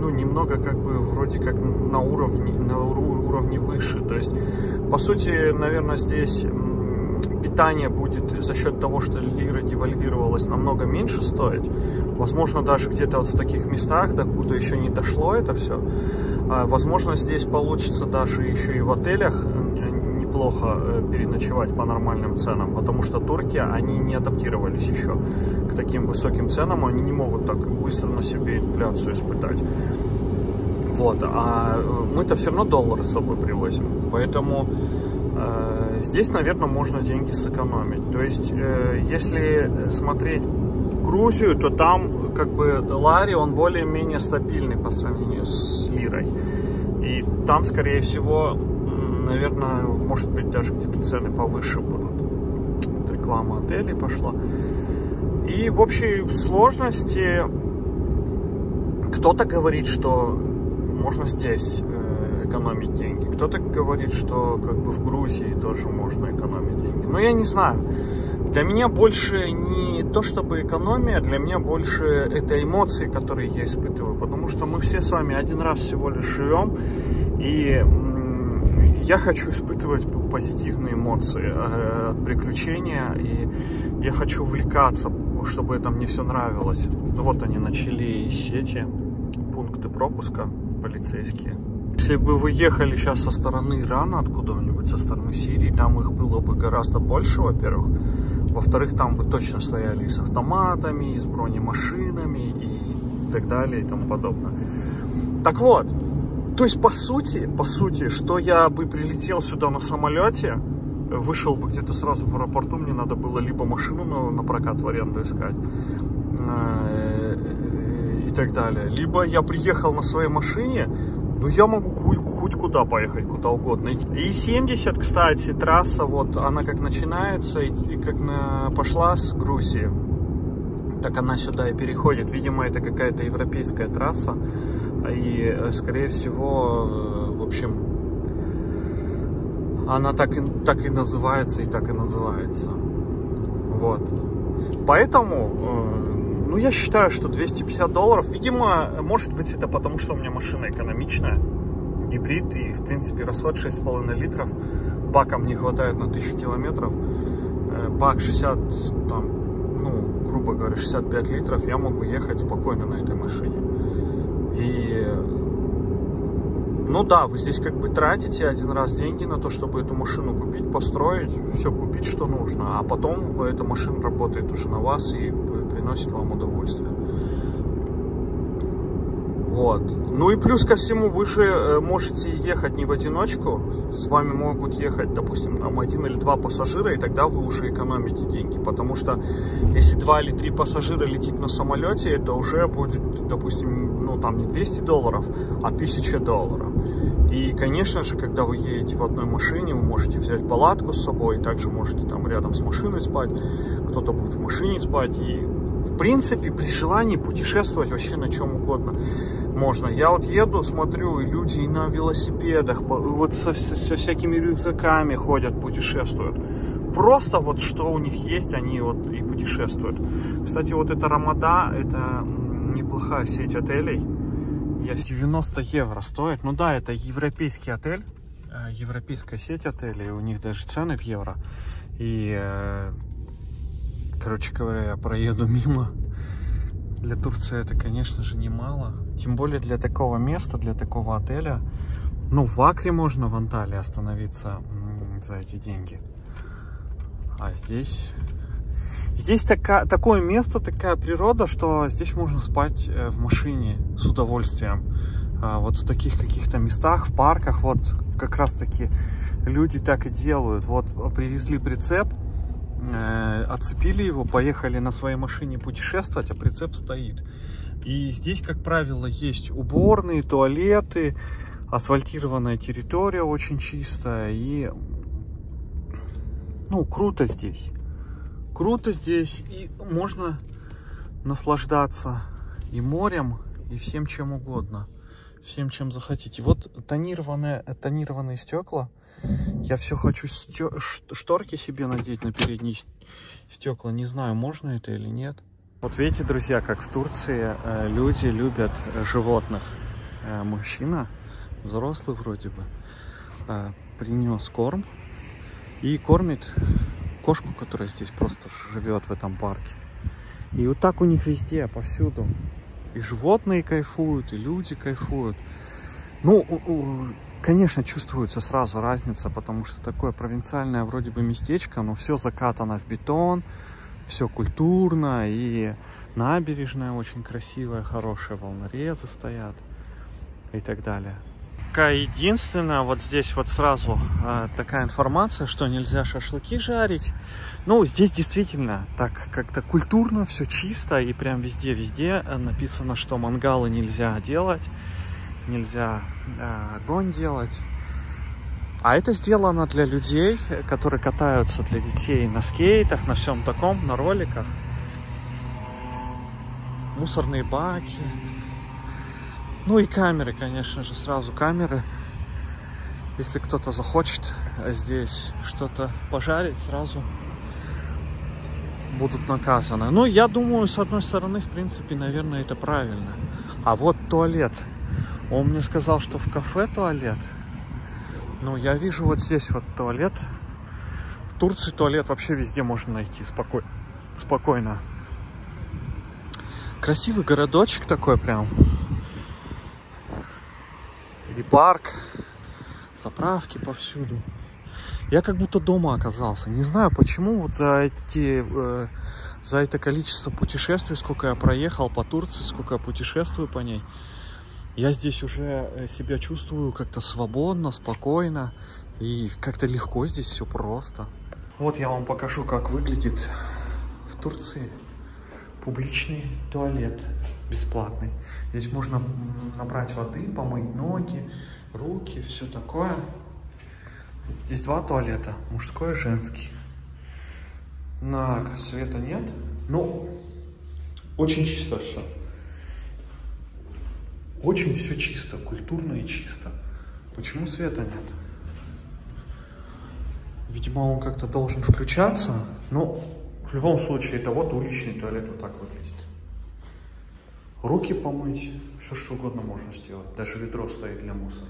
ну, немного как бы вроде как на уровне, на уровне выше. То есть, по сути, наверное, здесь питание будет за счет того, что лира девальвировалась, намного меньше стоить. Возможно, даже где-то вот в таких местах, докуда еще не дошло это все. А, возможно, здесь получится даже еще и в отелях неплохо э, переночевать по нормальным ценам, потому что турки, они не адаптировались еще к таким высоким ценам, они не могут так быстро на себе инфляцию испытать. Вот, а э, мы-то все равно доллары с собой привозим, поэтому э, здесь, наверное, можно деньги сэкономить. То есть, э, если смотреть Грузию, то там как бы лари, он более-менее стабильный по сравнению с лирой. И там, скорее всего, наверное, может быть, даже где-то цены повыше будут. Вот реклама отелей пошла. И в общей сложности кто-то говорит, что можно здесь э, экономить деньги. Кто-то говорит, что как бы в Грузии тоже можно экономить деньги. Но я не знаю. Для меня больше не то чтобы экономия, для меня больше это эмоции, которые я испытываю. Потому что мы все с вами один раз всего лишь живем. И я хочу испытывать позитивные эмоции э, от приключения, и я хочу увлекаться, чтобы это мне все нравилось. Ну вот они начали сети, пункты пропуска полицейские. Если бы вы ехали сейчас со стороны Ирана, откуда-нибудь, со стороны Сирии, там их было бы гораздо больше, во-первых. Во-вторых, там бы точно стояли и с автоматами, и с бронемашинами, и так далее, и тому подобное. Так вот, то есть, по сути, по сути, что я бы прилетел сюда на самолете, вышел бы где-то сразу в аэропорту, мне надо было либо машину на, на прокат в аренду искать э, и так далее. Либо я приехал на своей машине, ну я могу хоть куда поехать, куда угодно. И 70, кстати, трасса, вот она как начинается и, и как на, пошла с Грузии, так она сюда и переходит. Видимо, это какая-то европейская трасса. И, э, скорее всего, э, в общем, она так и, так и называется, и так и называется. Вот. Поэтому, ну, я считаю, что 250 долларов. Видимо, может быть, это потому, что у меня машина экономичная. Гибрид и, в принципе, расход 6,5 литров. Баком не хватает на 1000 километров. Э, бак 60, там, ну, грубо говоря, 65 литров. Я могу ехать спокойно на этой машине. И ну да, вы здесь как бы тратите один раз деньги на то, чтобы эту машину купить, построить, все купить, что нужно, а потом эта машина работает уже на вас и приносит вам удовольствие. Вот. Ну и плюс ко всему, вы же э, можете ехать не в одиночку, с вами могут ехать, допустим, там один или два пассажира, и тогда вы уже экономите деньги, потому что если два или три пассажира летит на самолете, это уже будет, допустим, ну там не 200 долларов, а 1000 долларов. И, конечно же, когда вы едете в одной машине, вы можете взять палатку с собой, также можете там рядом с машиной спать, кто-то будет в машине спать, и в принципе, при желании путешествовать вообще на чем угодно можно. Я вот еду, смотрю, и люди и на велосипедах, вот со, со всякими рюкзаками ходят, путешествуют. Просто вот что у них есть, они вот и путешествуют. Кстати, вот это Рамада, это неплохая сеть отелей. Я 90 евро стоит. Ну да, это европейский отель, э, европейская сеть отелей, у них даже цены в евро. И, э, короче говоря, я проеду мимо для Турции это, конечно же, немало. Тем более для такого места, для такого отеля. Ну, в Акре можно в Анталии остановиться за эти деньги. А здесь... Здесь така, такое место, такая природа, что здесь можно спать э, в машине с удовольствием. А вот в таких каких-то местах, в парках, вот как раз таки люди так и делают. Вот привезли прицеп, Э, отцепили его, поехали на своей машине путешествовать, а прицеп стоит. И здесь, как правило, есть уборные, туалеты, асфальтированная территория очень чистая. И, ну, круто здесь. Круто здесь. И можно наслаждаться и морем, и всем чем угодно. Всем, чем захотите. Вот тонированные, тонированные стекла я все хочу шторки себе надеть на передние стекла. Не знаю, можно это или нет. Вот видите, друзья, как в Турции э, люди любят животных. Э, мужчина, взрослый вроде бы, э, принес корм и кормит кошку, которая здесь просто живет в этом парке. И вот так у них везде, повсюду. И животные кайфуют, и люди кайфуют. Ну, Конечно, чувствуется сразу разница, потому что такое провинциальное вроде бы местечко, но все закатано в бетон, все культурно, и набережная очень красивая, хорошая, волнорезы стоят и так далее. Единственное, вот здесь вот сразу э, такая информация, что нельзя шашлыки жарить. Ну, здесь действительно так как-то культурно, все чисто, и прям везде-везде написано, что мангалы нельзя делать нельзя э, огонь делать. А это сделано для людей, которые катаются для детей на скейтах, на всем таком, на роликах. Мусорные баки. Ну и камеры, конечно же, сразу камеры. Если кто-то захочет здесь что-то пожарить, сразу будут наказаны. Ну, я думаю, с одной стороны, в принципе, наверное, это правильно. А вот туалет он мне сказал, что в кафе туалет. Ну, я вижу вот здесь вот туалет. В Турции туалет вообще везде можно найти спокой... спокойно. Красивый городочек такой прям. И парк. Заправки повсюду. Я как будто дома оказался. Не знаю, почему вот за эти... Э, за это количество путешествий, сколько я проехал по Турции, сколько я путешествую по ней, я здесь уже э, себя чувствую как-то свободно, спокойно и как-то легко здесь все просто. Вот я вам покажу, как выглядит в Турции публичный туалет бесплатный. Здесь можно набрать воды, помыть ноги, руки, все такое. Здесь два туалета, мужской и женский. На света нет, но очень чисто все. Очень все чисто, культурно и чисто. Почему света нет? Видимо, он как-то должен включаться. Но в любом случае, это вот уличный туалет вот так выглядит. руки помыть, все что угодно можно сделать. Даже ведро стоит для мусора.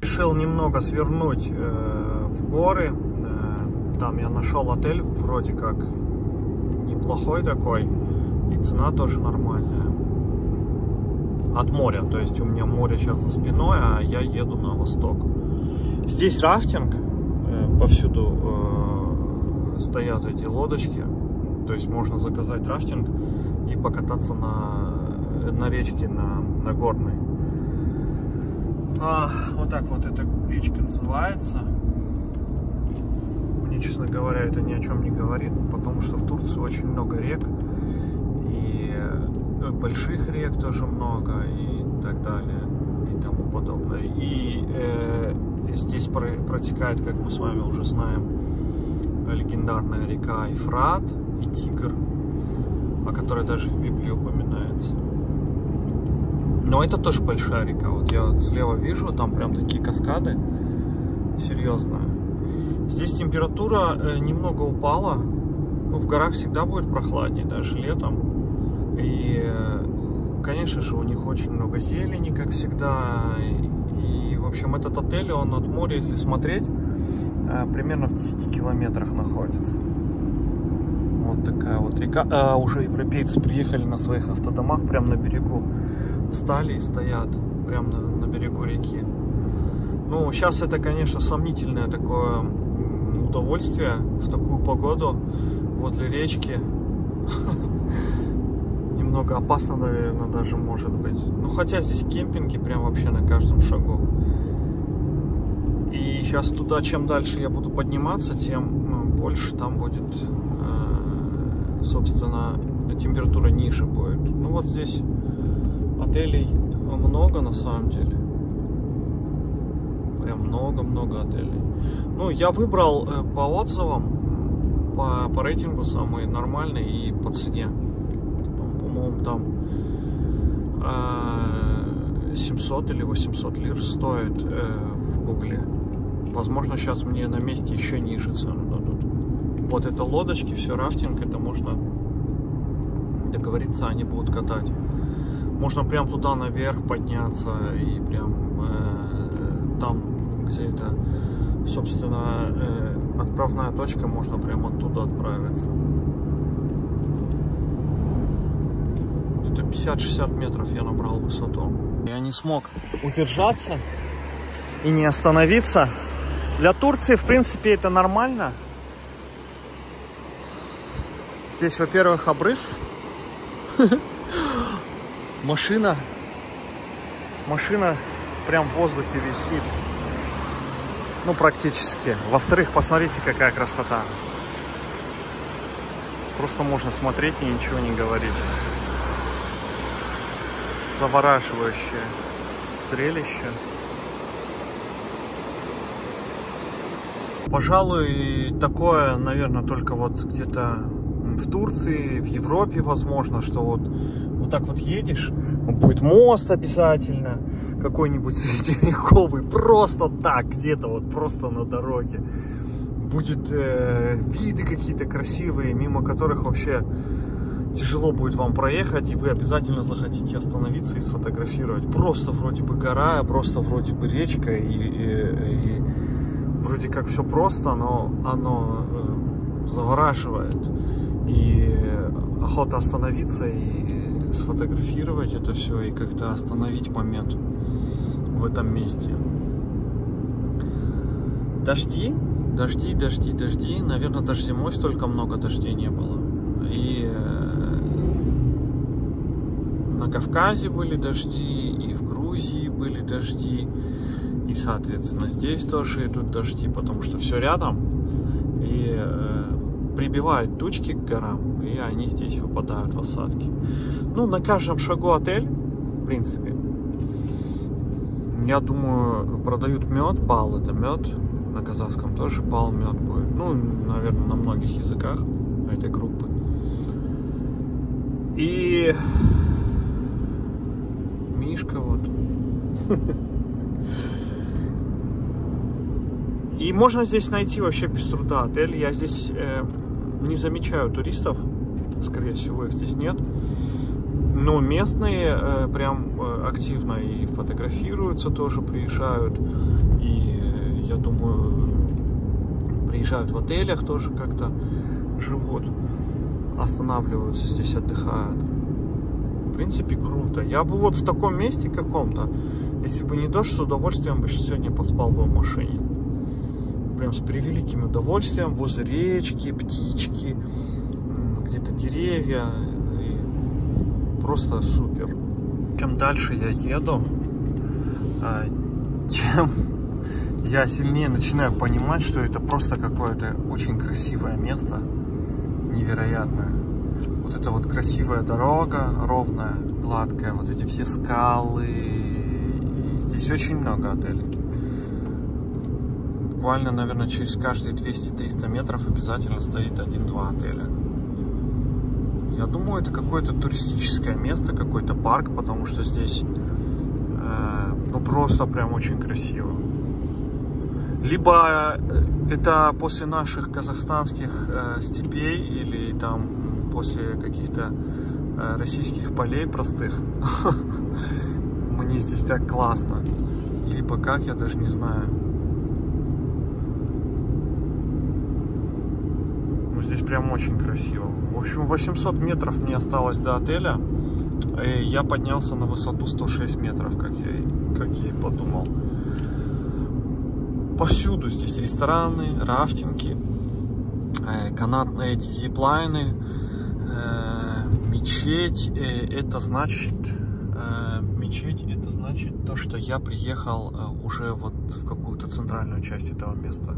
Решил немного свернуть э, в горы. Э, там я нашел отель, вроде как неплохой такой. И цена тоже нормальная. От моря, то есть у меня море сейчас за спиной, а я еду на восток. Здесь рафтинг, э, повсюду э, стоят эти лодочки. То есть можно заказать рафтинг и покататься на, на речке, на, на горной. А, вот так вот эта речка называется. Мне, честно говоря, это ни о чем не говорит, потому что в Турции очень много рек. Больших рек тоже много, и так далее, и тому подобное. И э, здесь протекает, как мы с вами уже знаем, легендарная река Ефрат и Тигр, о которой даже в Библии упоминается. Но это тоже большая река. Вот я вот слева вижу, там прям такие каскады. Серьезно. Здесь температура э, немного упала. Ну, в горах всегда будет прохладнее, даже летом. И, э, конечно же, у них очень много зелени, как всегда. И, в общем, этот отель, он от моря, если смотреть, э, примерно в 10 километрах находится. Вот такая вот река. А, уже европейцы приехали на своих автодомах прямо на берегу встали и стоят прямо на, на берегу реки. Ну, сейчас это, конечно, сомнительное такое удовольствие в такую погоду возле речки. Немного опасно, наверное, даже может быть. Ну, хотя здесь кемпинги прям вообще на каждом шагу. И сейчас туда, чем дальше я буду подниматься, тем ну, больше там будет, э, собственно, температура ниже будет. Ну, вот здесь отелей много на самом деле. Прям много-много отелей. Ну, я выбрал э, по отзывам, по, по рейтингу самый нормальный и по цене. Там э, 700 или 800 лир стоит э, в гугле. Возможно, сейчас мне на месте еще ниже цену дадут. Вот это лодочки, все рафтинг, это можно договориться, они будут катать. Можно прям туда наверх подняться и прям э, там, где это, собственно, э, отправная точка, можно прям оттуда отправиться. Это 50-60 метров я набрал высоту. Я не смог удержаться и не остановиться. Для Турции, в принципе, это нормально. Здесь, во-первых, обрыв. машина, машина прям в воздухе висит. Ну, практически. Во-вторых, посмотрите, какая красота. Просто можно смотреть и ничего не говорить. Завораживающее зрелище. Пожалуй, такое, наверное, только вот где-то в Турции, в Европе, возможно, что вот вот так вот едешь, будет мост обязательно, какой-нибудь средневековый, просто так, где-то вот просто на дороге. Будет э, виды какие-то красивые, мимо которых вообще тяжело будет вам проехать, и вы обязательно захотите остановиться и сфотографировать. Просто вроде бы гора, просто вроде бы речка, и, и, и вроде как все просто, но оно э, завораживает. И охота остановиться и сфотографировать это все и как-то остановить момент в этом месте. Дожди, дожди, дожди, дожди. Наверное, даже зимой столько много дождей не было. И э, на Кавказе были дожди, и в Грузии были дожди. И, соответственно, здесь тоже идут дожди, потому что все рядом. И э, прибивают тучки к горам, и они здесь выпадают в осадки. Ну, на каждом шагу отель, в принципе. Я думаю, продают мед, пал это мед. На казахском тоже пал мед будет. Ну, наверное, на многих языках этой группы. И Мишка вот. И можно здесь найти вообще без труда отель. Я здесь э, не замечаю туристов, скорее всего их здесь нет. Но местные э, прям э, активно и фотографируются тоже, приезжают. И э, я думаю, приезжают в отелях тоже как-то живут, останавливаются здесь, отдыхают. Принципе, круто. Я бы вот в таком месте каком-то, если бы не дождь, с удовольствием бы сегодня поспал бы в машине. Прям с превеликим удовольствием, возле речки, птички, где-то деревья. И просто супер. Чем дальше я еду, а, тем я сильнее начинаю понимать, что это просто какое-то очень красивое место, невероятное. Вот это вот красивая дорога, ровная, гладкая, вот эти все скалы. И здесь очень много отелей. Буквально, наверное, через каждые 200-300 метров обязательно стоит один-два отеля. Я думаю, это какое-то туристическое место, какой-то парк, потому что здесь э, ну просто прям очень красиво. Либо э, это после наших казахстанских э, степей или там после каких-то э, российских полей простых. Мне здесь так классно. Либо как, я даже не знаю. Ну, здесь прям очень красиво. В общем, 800 метров мне осталось до отеля. И я поднялся на высоту 106 метров, как я, как я и подумал повсюду здесь рестораны, рафтинги, э, канатные эти зиплайны, мечеть. Э, это значит, мечеть, это значит то, что я приехал уже вот в какую-то центральную часть этого места.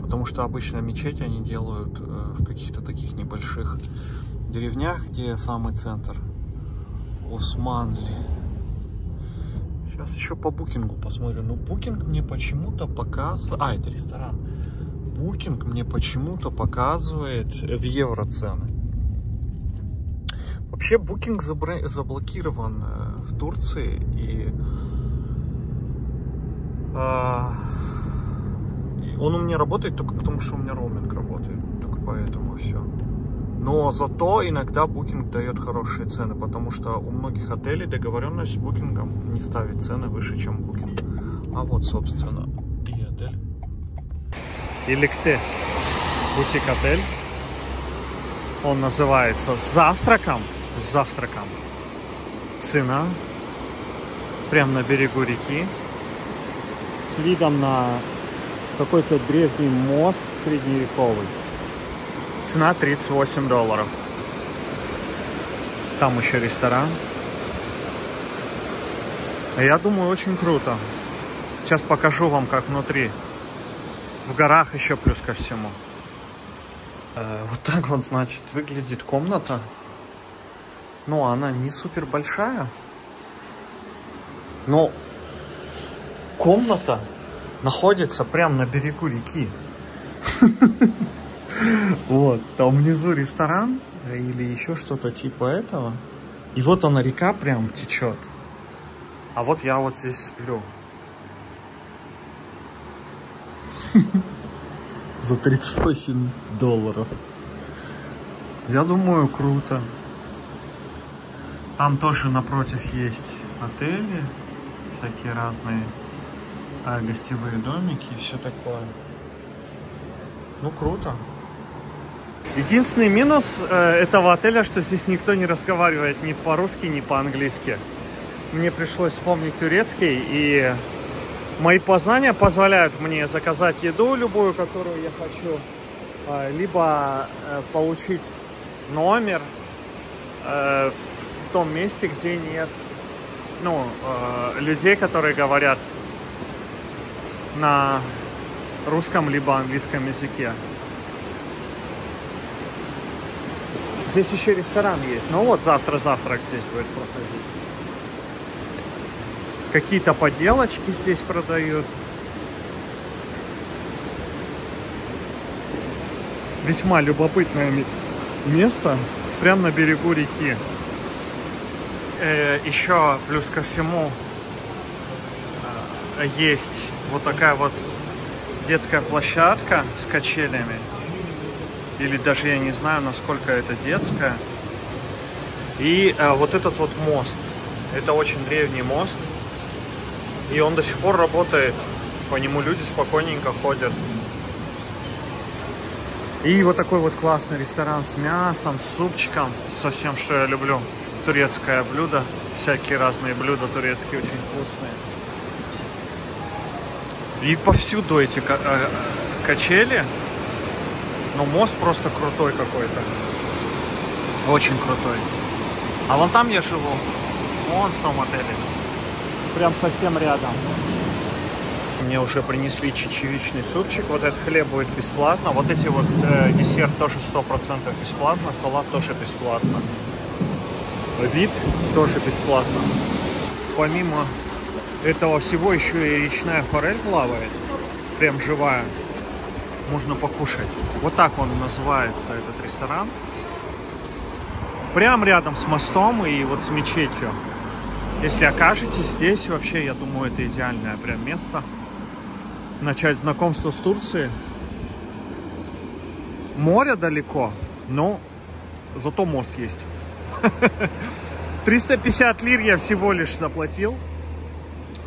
Потому что обычно мечеть они делают в каких-то таких небольших деревнях, где самый центр. Османли. Сейчас еще по букингу посмотрю. Ну, букинг мне почему-то показывает... А, это ресторан. Букинг мне почему-то показывает в евро цены. Вообще, букинг заблокирован э, в Турции. И... А, он у меня работает только потому, что у меня роуминг работает. Только поэтому все. Но зато иногда Booking дает хорошие цены, потому что у многих отелей договоренность с Booking не ставит цены выше, чем Booking. А вот, собственно, и отель. Иликте. Бутик-отель. Он называется «Завтраком». Завтраком. Цена. Прямо на берегу реки. С видом на какой-то древний мост средневековый. Цена 38 долларов. Там еще ресторан. Я думаю, очень круто. Сейчас покажу вам, как внутри. В горах еще плюс ко всему. Э, вот так вот, значит, выглядит комната. Ну, она не супер большая. Но комната находится прямо на берегу реки. Вот, там внизу ресторан или еще что-то типа этого. И вот она река прям течет. А вот я вот здесь сплю. За 38 долларов. Я думаю, круто. Там тоже напротив есть отели, всякие разные а, гостевые домики и все такое. Ну, круто. Единственный минус э, этого отеля, что здесь никто не разговаривает ни по-русски, ни по-английски. Мне пришлось вспомнить турецкий, и мои познания позволяют мне заказать еду любую, которую я хочу, э, либо э, получить номер э, том месте, где нет ну, э, людей, которые говорят на русском либо английском языке. Здесь еще ресторан есть. Ну вот, завтра завтрак здесь будет проходить. Какие-то поделочки здесь продают. Весьма любопытное место. Прямо на берегу реки. Э, еще плюс ко всему э, есть вот такая вот детская площадка с качелями или даже я не знаю, насколько это детская. И э, вот этот вот мост. Это очень древний мост. И он до сих пор работает. По нему люди спокойненько ходят. И вот такой вот классный ресторан с мясом, с супчиком. Совсем, что я люблю. Турецкое блюдо. Всякие разные блюда турецкие очень вкусные. И повсюду эти э, качели. Но мост просто крутой какой-то. Очень крутой. А вон там я живу. Вон в том отеле. Прям совсем рядом. Мне уже принесли чечевичный супчик. Вот этот хлеб будет бесплатно. Вот эти вот э, десерт тоже 100% бесплатно. Салат тоже бесплатно. Вид тоже бесплатно. Помимо этого всего еще и речная форель плавает. Прям живая. Можно покушать. Вот так он называется, этот ресторан. Прям рядом с мостом и вот с мечетью. Если окажетесь здесь, вообще, я думаю, это идеальное прям место. Начать знакомство с Турцией. Море далеко, но зато мост есть. 350 лир я всего лишь заплатил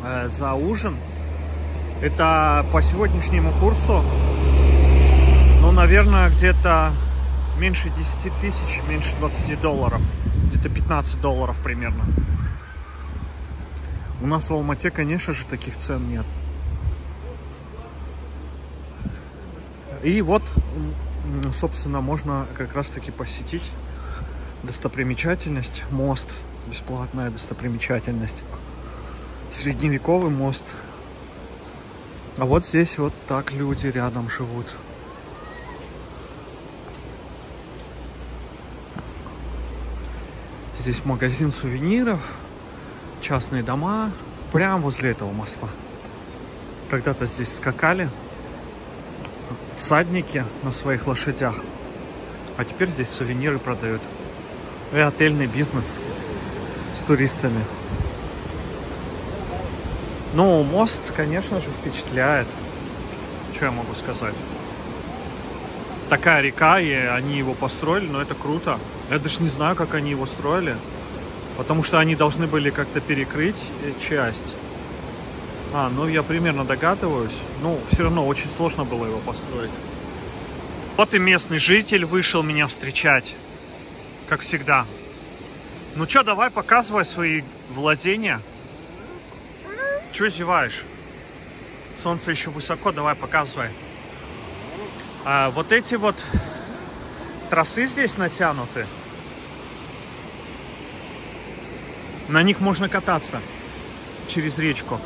э, за ужин. Это по сегодняшнему курсу, ну, наверное, где-то меньше 10 тысяч, меньше 20 долларов. Где-то 15 долларов примерно. У нас в Алмате, конечно же, таких цен нет. И вот, собственно, можно как раз-таки посетить достопримечательность, мост, бесплатная достопримечательность, средневековый мост. А вот здесь вот так люди рядом живут. Здесь магазин сувениров, частные дома, прямо возле этого моста. Когда-то здесь скакали всадники на своих лошадях, а теперь здесь сувениры продают. И отельный бизнес с туристами. Ну, мост, конечно же, впечатляет. Что я могу сказать? Такая река, и они его построили, но это круто. Я даже не знаю, как они его строили. Потому что они должны были как-то перекрыть э, часть. А, ну я примерно догадываюсь. Ну, все равно очень сложно было его построить. Вот и местный житель вышел меня встречать. Как всегда. Ну что, давай показывай свои владения. Чего зеваешь? Солнце еще высоко, давай показывай. А, вот эти вот тросы здесь натянуты. На них можно кататься через речку.